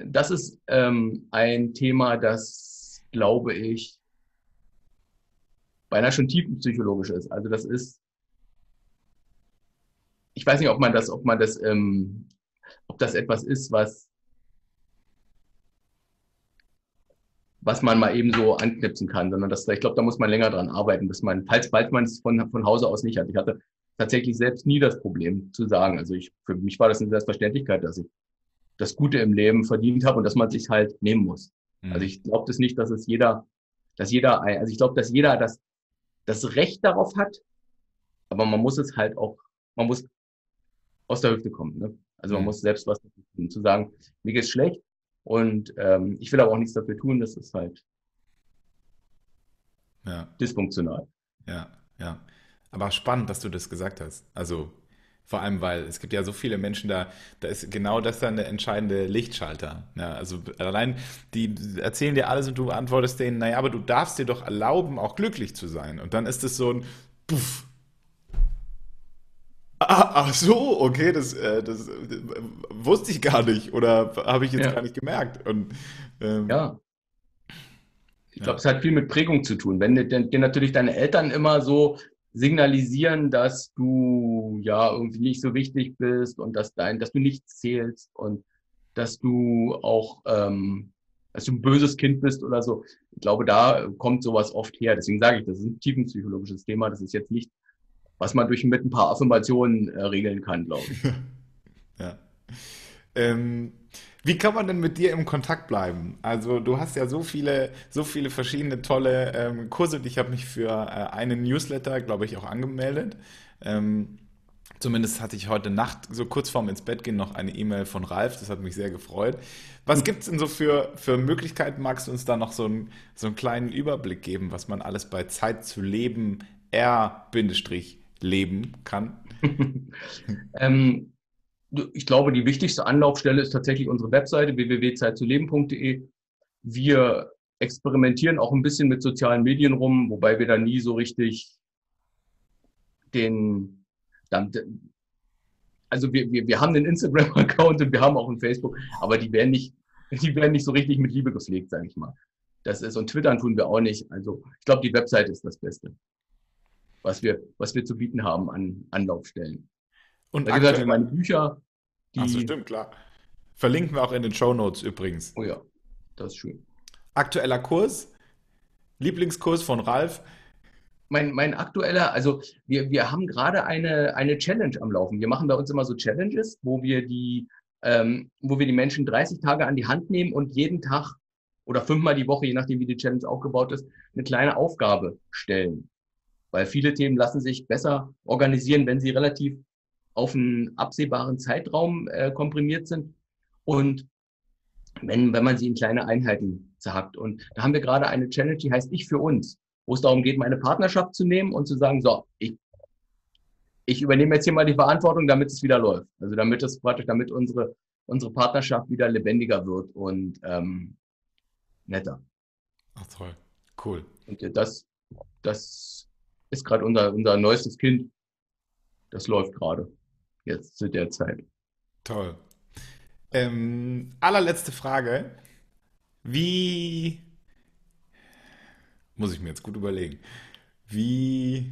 das ist ähm, ein Thema, das, glaube ich, beinahe schon tiefenpsychologisch ist. Also das ist, ich weiß nicht, ob man das, ob man das, ähm, ob das etwas ist, was, was man mal eben so anknipsen kann, sondern das, ich glaube, da muss man länger dran arbeiten, bis man, falls bald man es von, von Hause aus nicht hat. Ich hatte tatsächlich selbst nie das Problem zu sagen. Also ich, für mich war das eine Selbstverständlichkeit, dass ich das Gute im Leben verdient habe und dass man sich halt nehmen muss. Mhm. Also ich glaube das nicht, dass es jeder, dass jeder, also ich glaube, dass jeder das, das Recht darauf hat, aber man muss es halt auch, man muss aus der Hüfte kommen. Ne? Also man mhm. muss selbst was tun, zu sagen, mir geht's schlecht und ähm, ich will aber auch nichts dafür tun, das ist halt ja. dysfunktional. Ja, ja. Aber spannend, dass du das gesagt hast. Also vor allem, weil es gibt ja so viele Menschen da, da ist genau das dann der entscheidende Lichtschalter. Ja, also allein, die erzählen dir alles und du antwortest denen, naja, aber du darfst dir doch erlauben, auch glücklich zu sein. Und dann ist es so ein Puff. Ah, ach so, okay, das, äh, das äh, wusste ich gar nicht oder habe ich jetzt ja. gar nicht gemerkt. Und, ähm, ja. Ich glaube, ja. es hat viel mit Prägung zu tun. Wenn dir natürlich deine Eltern immer so signalisieren, dass du ja irgendwie nicht so wichtig bist und dass dein, dass du nichts zählst und dass du auch, ähm, dass du ein böses Kind bist oder so. Ich glaube, da kommt sowas oft her. Deswegen sage ich, das ist ein tiefenpsychologisches Thema. Das ist jetzt nicht, was man durch mit ein paar Affirmationen äh, regeln kann, glaube ich. ja. Ähm, wie kann man denn mit dir im Kontakt bleiben? Also du hast ja so viele, so viele verschiedene tolle ähm, Kurse. Ich habe mich für äh, einen Newsletter, glaube ich, auch angemeldet. Ähm, zumindest hatte ich heute Nacht, so kurz vorm ins Bett gehen, noch eine E-Mail von Ralf. Das hat mich sehr gefreut. Was gibt es denn so für, für Möglichkeiten? Magst du uns da noch so, ein, so einen kleinen Überblick geben, was man alles bei Zeit zu leben, R-leben kann? ähm, ich glaube, die wichtigste Anlaufstelle ist tatsächlich unsere Webseite www.zeitzuleben.de. Wir experimentieren auch ein bisschen mit sozialen Medien rum, wobei wir da nie so richtig den, dann, also wir, wir, wir haben einen Instagram-Account und wir haben auch einen Facebook, aber die werden nicht, die werden nicht so richtig mit Liebe gepflegt, sage ich mal. Das ist, und Twittern tun wir auch nicht. Also ich glaube, die Webseite ist das Beste, was wir, was wir zu bieten haben an Anlaufstellen. Und da gibt es meine Bücher. Die Ach so, stimmt, klar. Verlinken wir auch in den Show Notes übrigens. Oh ja, das ist schön. Aktueller Kurs, Lieblingskurs von Ralf. Mein, mein aktueller, also wir, wir haben gerade eine, eine Challenge am Laufen. Wir machen bei uns immer so Challenges, wo wir die, ähm, wo wir die Menschen 30 Tage an die Hand nehmen und jeden Tag oder fünfmal die Woche, je nachdem wie die Challenge aufgebaut ist, eine kleine Aufgabe stellen. Weil viele Themen lassen sich besser organisieren, wenn sie relativ auf einen absehbaren Zeitraum äh, komprimiert sind und wenn, wenn man sie in kleine Einheiten zerhackt. Und da haben wir gerade eine Challenge, die heißt Ich für uns, wo es darum geht, meine Partnerschaft zu nehmen und zu sagen, so, ich, ich übernehme jetzt hier mal die Verantwortung, damit es wieder läuft. Also damit es praktisch, damit unsere, unsere Partnerschaft wieder lebendiger wird und ähm, netter. Ach toll, cool. Und das, das ist gerade unser, unser neuestes Kind. Das läuft gerade jetzt zu der Zeit. Toll. Ähm, allerletzte Frage. Wie, muss ich mir jetzt gut überlegen, wie,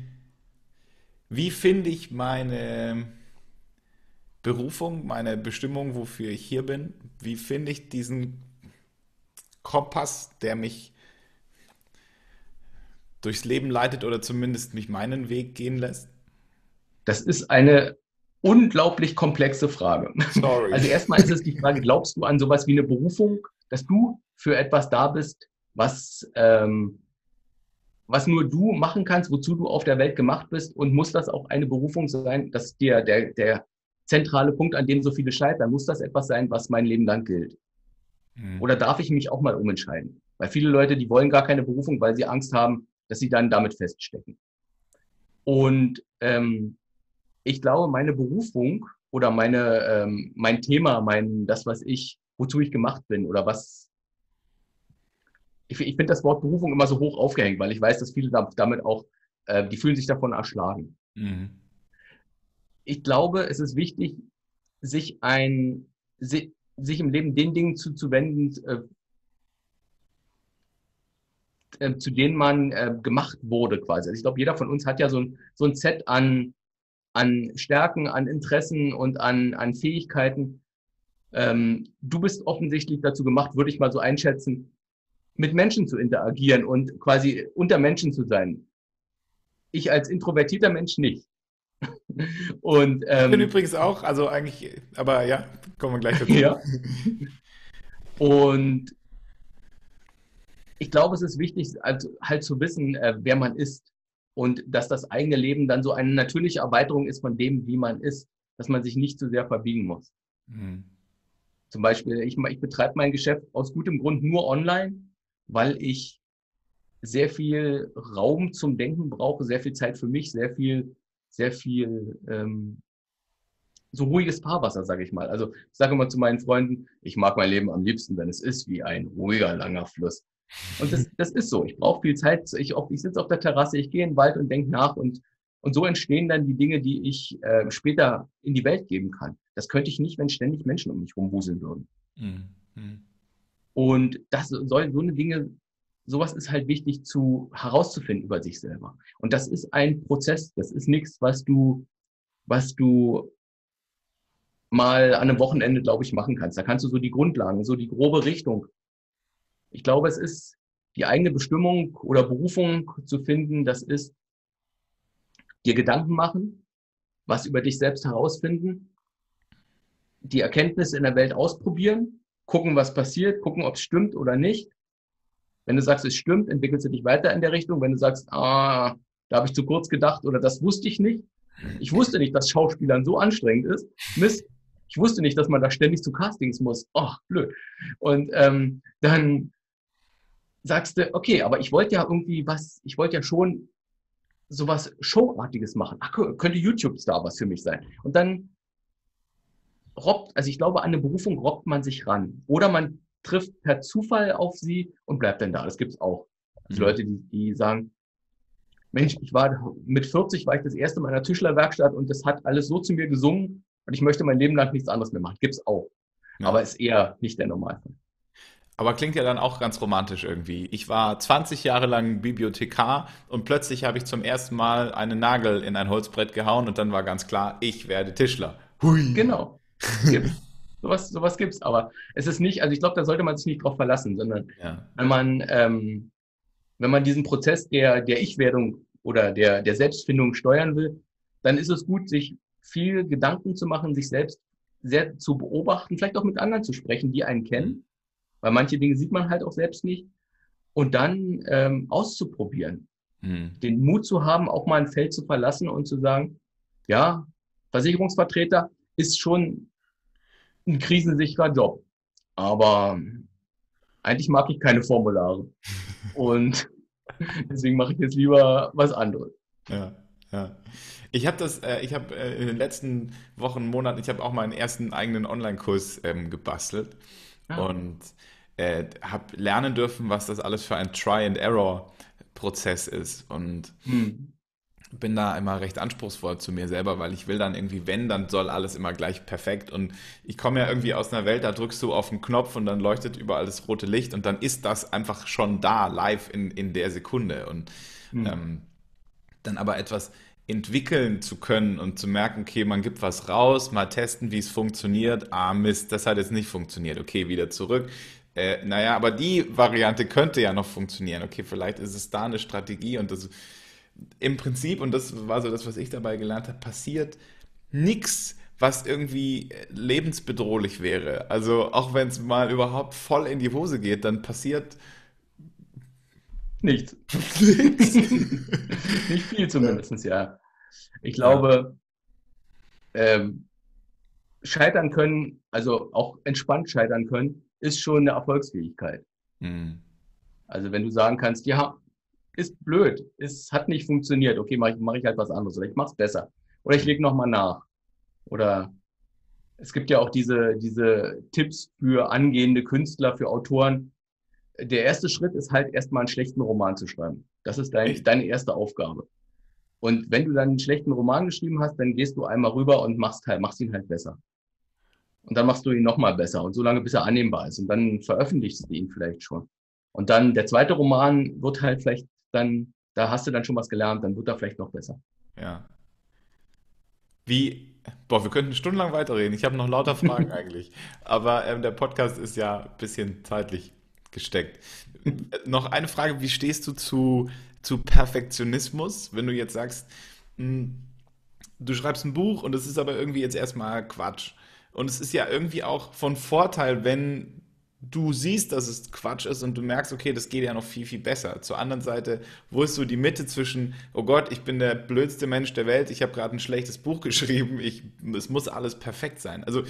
wie finde ich meine Berufung, meine Bestimmung, wofür ich hier bin? Wie finde ich diesen Kompass, der mich durchs Leben leitet oder zumindest mich meinen Weg gehen lässt? Das ist eine unglaublich komplexe Frage. Sorry. Also erstmal ist es die Frage, glaubst du an sowas wie eine Berufung, dass du für etwas da bist, was, ähm, was nur du machen kannst, wozu du auf der Welt gemacht bist und muss das auch eine Berufung sein, dass dir der, der zentrale Punkt, an dem so viele scheitern, muss das etwas sein, was mein Leben lang gilt? Mhm. Oder darf ich mich auch mal umentscheiden? Weil viele Leute, die wollen gar keine Berufung, weil sie Angst haben, dass sie dann damit feststecken. Und ähm, ich glaube, meine Berufung oder meine, ähm, mein Thema, mein, das, was ich, wozu ich gemacht bin oder was, ich, ich finde das Wort Berufung immer so hoch aufgehängt, weil ich weiß, dass viele damit auch, äh, die fühlen sich davon erschlagen. Mhm. Ich glaube, es ist wichtig, sich ein, sich, sich im Leben den Dingen zuzuwenden, äh, äh, zu denen man äh, gemacht wurde quasi. Also ich glaube, jeder von uns hat ja so ein, so ein Set an, an Stärken, an Interessen und an, an Fähigkeiten. Ähm, du bist offensichtlich dazu gemacht, würde ich mal so einschätzen, mit Menschen zu interagieren und quasi unter Menschen zu sein. Ich als introvertierter Mensch nicht. und, ähm, ich bin übrigens auch, also eigentlich, aber ja, kommen wir gleich dazu. Ja. Und ich glaube, es ist wichtig, halt, halt zu wissen, äh, wer man ist. Und dass das eigene Leben dann so eine natürliche Erweiterung ist von dem, wie man ist, dass man sich nicht zu sehr verbiegen muss. Mhm. Zum Beispiel, ich, ich betreibe mein Geschäft aus gutem Grund nur online, weil ich sehr viel Raum zum Denken brauche, sehr viel Zeit für mich, sehr viel, sehr viel ähm, so ruhiges Fahrwasser, sage ich mal. Also ich sage immer zu meinen Freunden, ich mag mein Leben am liebsten, wenn es ist wie ein ruhiger, langer Fluss. Und das, das ist so. Ich brauche viel Zeit. Ich, ich sitze auf der Terrasse, ich gehe in den Wald und denke nach und, und so entstehen dann die Dinge, die ich äh, später in die Welt geben kann. Das könnte ich nicht, wenn ständig Menschen um mich rumwuseln würden. Mhm. Und das soll so eine Dinge, sowas ist halt wichtig zu herauszufinden über sich selber. Und das ist ein Prozess. Das ist nichts, was du, was du mal an einem Wochenende, glaube ich, machen kannst. Da kannst du so die Grundlagen, so die grobe Richtung ich glaube, es ist die eigene Bestimmung oder Berufung zu finden, das ist dir Gedanken machen, was über dich selbst herausfinden, die Erkenntnisse in der Welt ausprobieren, gucken, was passiert, gucken, ob es stimmt oder nicht. Wenn du sagst, es stimmt, entwickelst du dich weiter in der Richtung. Wenn du sagst, ah, da habe ich zu kurz gedacht oder das wusste ich nicht. Ich wusste nicht, dass Schauspielern so anstrengend ist. Mist. Ich wusste nicht, dass man da ständig zu Castings muss. Ach, blöd. Und ähm, dann sagst du, okay, aber ich wollte ja irgendwie was, ich wollte ja schon sowas Showartiges machen. Ach, könnte YouTube-Star was für mich sein. Und dann robbt, also ich glaube, an eine Berufung robbt man sich ran. Oder man trifft per Zufall auf sie und bleibt dann da. Das gibt's auch. Also mhm. Leute, die, die sagen, Mensch, ich war mit 40 war ich das erste Mal in einer Tischlerwerkstatt und das hat alles so zu mir gesungen und ich möchte mein Leben lang nichts anderes mehr machen. Gibt's auch. Ja. Aber ist eher nicht der Normalfall. Aber klingt ja dann auch ganz romantisch irgendwie. Ich war 20 Jahre lang Bibliothekar und plötzlich habe ich zum ersten Mal einen Nagel in ein Holzbrett gehauen und dann war ganz klar, ich werde Tischler. Hui. Genau. Gibt's. sowas, sowas gibt's. Aber es ist nicht, also ich glaube, da sollte man sich nicht drauf verlassen, sondern ja. wenn man, ähm, wenn man diesen Prozess der, der Ich-Werdung oder der, der Selbstfindung steuern will, dann ist es gut, sich viel Gedanken zu machen, sich selbst sehr zu beobachten, vielleicht auch mit anderen zu sprechen, die einen kennen weil manche Dinge sieht man halt auch selbst nicht. Und dann ähm, auszuprobieren. Hm. Den Mut zu haben, auch mal ein Feld zu verlassen und zu sagen, ja, Versicherungsvertreter ist schon ein krisensicherer Job. Aber eigentlich mag ich keine Formulare. Und deswegen mache ich jetzt lieber was anderes. Ja, ja. Ich habe das, äh, ich habe äh, in den letzten Wochen, Monaten, ich habe auch meinen ersten eigenen Online-Kurs ähm, gebastelt. Ah. Und äh, habe lernen dürfen, was das alles für ein Try-and-Error-Prozess ist. Und hm. bin da immer recht anspruchsvoll zu mir selber, weil ich will dann irgendwie, wenn, dann soll alles immer gleich perfekt. Und ich komme ja irgendwie aus einer Welt, da drückst du auf den Knopf und dann leuchtet überall das rote Licht und dann ist das einfach schon da, live in, in der Sekunde. Und hm. ähm, dann aber etwas entwickeln zu können und zu merken, okay, man gibt was raus, mal testen, wie es funktioniert. Ah, Mist, das hat jetzt nicht funktioniert. Okay, wieder zurück. Äh, naja, aber die Variante könnte ja noch funktionieren. Okay, vielleicht ist es da eine Strategie und das im Prinzip, und das war so das, was ich dabei gelernt habe, passiert nichts, was irgendwie lebensbedrohlich wäre. Also auch wenn es mal überhaupt voll in die Hose geht, dann passiert nichts. nichts. Nicht viel zumindest, ja. Ich glaube, ähm, scheitern können, also auch entspannt scheitern können, ist schon eine Erfolgsfähigkeit. Mhm. Also wenn du sagen kannst, ja, ist blöd, es hat nicht funktioniert, okay, mache ich, mach ich halt was anderes oder ich mache es besser oder ich lege nochmal nach. Oder es gibt ja auch diese, diese Tipps für angehende Künstler, für Autoren. Der erste Schritt ist halt erstmal einen schlechten Roman zu schreiben. Das ist dein, deine erste Aufgabe. Und wenn du dann einen schlechten Roman geschrieben hast, dann gehst du einmal rüber und machst, halt, machst ihn halt besser. Und dann machst du ihn nochmal besser und so lange, bis er annehmbar ist. Und dann veröffentlichst du ihn vielleicht schon. Und dann der zweite Roman wird halt vielleicht dann, da hast du dann schon was gelernt, dann wird er vielleicht noch besser. Ja. Wie, boah, wir könnten stundenlang weiterreden. Ich habe noch lauter Fragen eigentlich. Aber ähm, der Podcast ist ja ein bisschen zeitlich gesteckt. noch eine Frage, wie stehst du zu, zu Perfektionismus, wenn du jetzt sagst, mh, hm, du schreibst ein Buch und es ist aber irgendwie jetzt erstmal Quatsch. Und es ist ja irgendwie auch von Vorteil, wenn du siehst, dass es Quatsch ist und du merkst, okay, das geht ja noch viel, viel besser. Zur anderen Seite, wo ist so die Mitte zwischen, oh Gott, ich bin der blödste Mensch der Welt, ich habe gerade ein schlechtes Buch geschrieben, ich, es muss alles perfekt sein. Also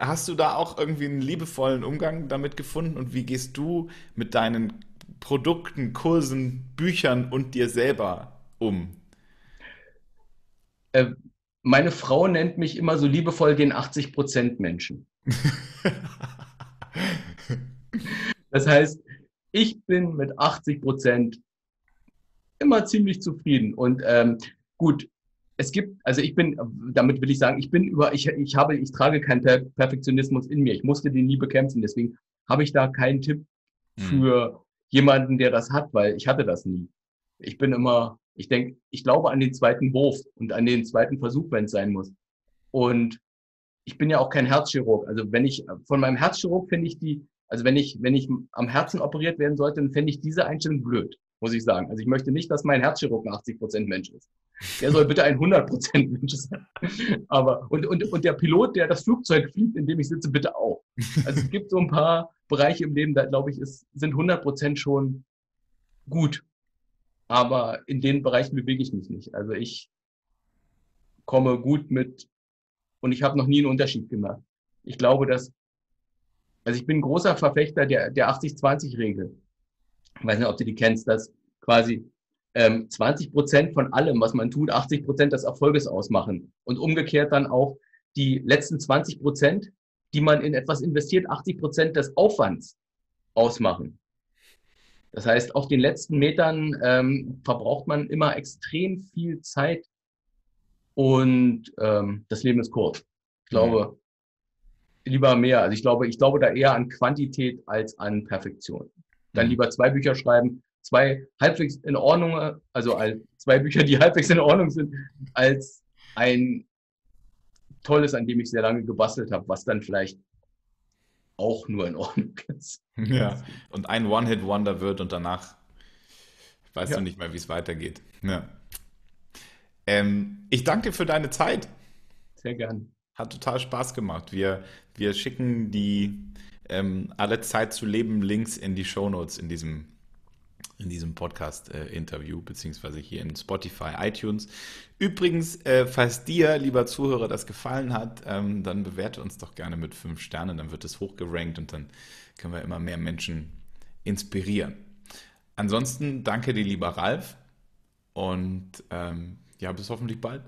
hast du da auch irgendwie einen liebevollen Umgang damit gefunden und wie gehst du mit deinen Produkten, Kursen, Büchern und dir selber um? Äh, meine Frau nennt mich immer so liebevoll den 80% Menschen. Das heißt, ich bin mit 80 Prozent immer ziemlich zufrieden. Und ähm, gut, es gibt, also ich bin, damit will ich sagen, ich bin über, ich, ich habe, ich trage keinen per Perfektionismus in mir. Ich musste den nie bekämpfen. Deswegen habe ich da keinen Tipp hm. für mhm. jemanden, der das hat, weil ich hatte das nie. Ich bin immer, ich denke, ich glaube an den zweiten Wurf und an den zweiten Versuch, wenn es sein muss. Und ich bin ja auch kein Herzchirurg. Also wenn ich von meinem Herzchirurg finde ich die, also wenn ich, wenn ich am Herzen operiert werden sollte, dann fände ich diese Einstellung blöd, muss ich sagen. Also ich möchte nicht, dass mein Herzchirurg ein 80 Prozent Mensch ist. Der soll bitte ein 100 Prozent Mensch sein. Aber, und, und, und der Pilot, der das Flugzeug fliegt, in dem ich sitze, bitte auch. Also es gibt so ein paar Bereiche im Leben, da glaube ich, ist, sind 100 Prozent schon gut. Aber in den Bereichen bewege ich mich nicht. Also ich komme gut mit und ich habe noch nie einen Unterschied gemacht. Ich glaube, dass, also ich bin großer Verfechter der, der 80-20-Regel. Ich weiß nicht, ob du die kennst, dass quasi ähm, 20 Prozent von allem, was man tut, 80 Prozent des Erfolges ausmachen. Und umgekehrt dann auch die letzten 20 Prozent, die man in etwas investiert, 80 Prozent des Aufwands ausmachen. Das heißt, auf den letzten Metern ähm, verbraucht man immer extrem viel Zeit und ähm, das Leben ist kurz. Ich glaube, mhm. lieber mehr. Also ich glaube, ich glaube da eher an Quantität als an Perfektion. Dann mhm. lieber zwei Bücher schreiben, zwei halbwegs in Ordnung, also zwei Bücher, die halbwegs in Ordnung sind, als ein tolles, an dem ich sehr lange gebastelt habe, was dann vielleicht auch nur in Ordnung ist. Ja, und ein One-Hit-Wonder wird und danach weißt ja. du nicht mehr, wie es weitergeht. Ja. Ähm, ich danke dir für deine Zeit. Sehr gern. Hat total Spaß gemacht. Wir, wir schicken die ähm, alle Zeit zu leben Links in die Shownotes in diesem in diesem Podcast-Interview, äh, beziehungsweise hier in Spotify, iTunes. Übrigens, äh, falls dir, lieber Zuhörer, das gefallen hat, ähm, dann bewerte uns doch gerne mit fünf Sternen, dann wird es hochgerankt und dann können wir immer mehr Menschen inspirieren. Ansonsten danke dir, lieber Ralf, und ähm, ja, bis hoffentlich bald.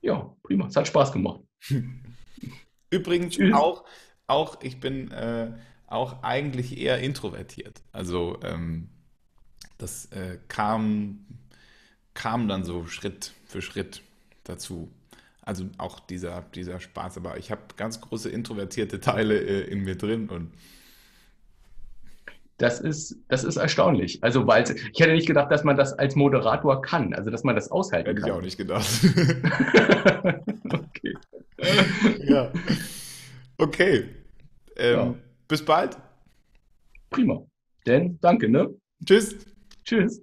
Ja, prima. Es hat Spaß gemacht. Übrigens Tschüss. auch, auch, ich bin äh, auch eigentlich eher introvertiert. Also ähm, das äh, kam, kam dann so Schritt für Schritt dazu. Also auch dieser, dieser Spaß. Aber ich habe ganz große introvertierte Teile äh, in mir drin und das ist, das ist erstaunlich. Also, weil ich hätte nicht gedacht, dass man das als Moderator kann, also dass man das aushalten hätte kann. Hätte ich auch nicht gedacht. okay. ja. Okay. Ähm, ja. Bis bald. Prima. Denn danke, ne? Tschüss. Tschüss.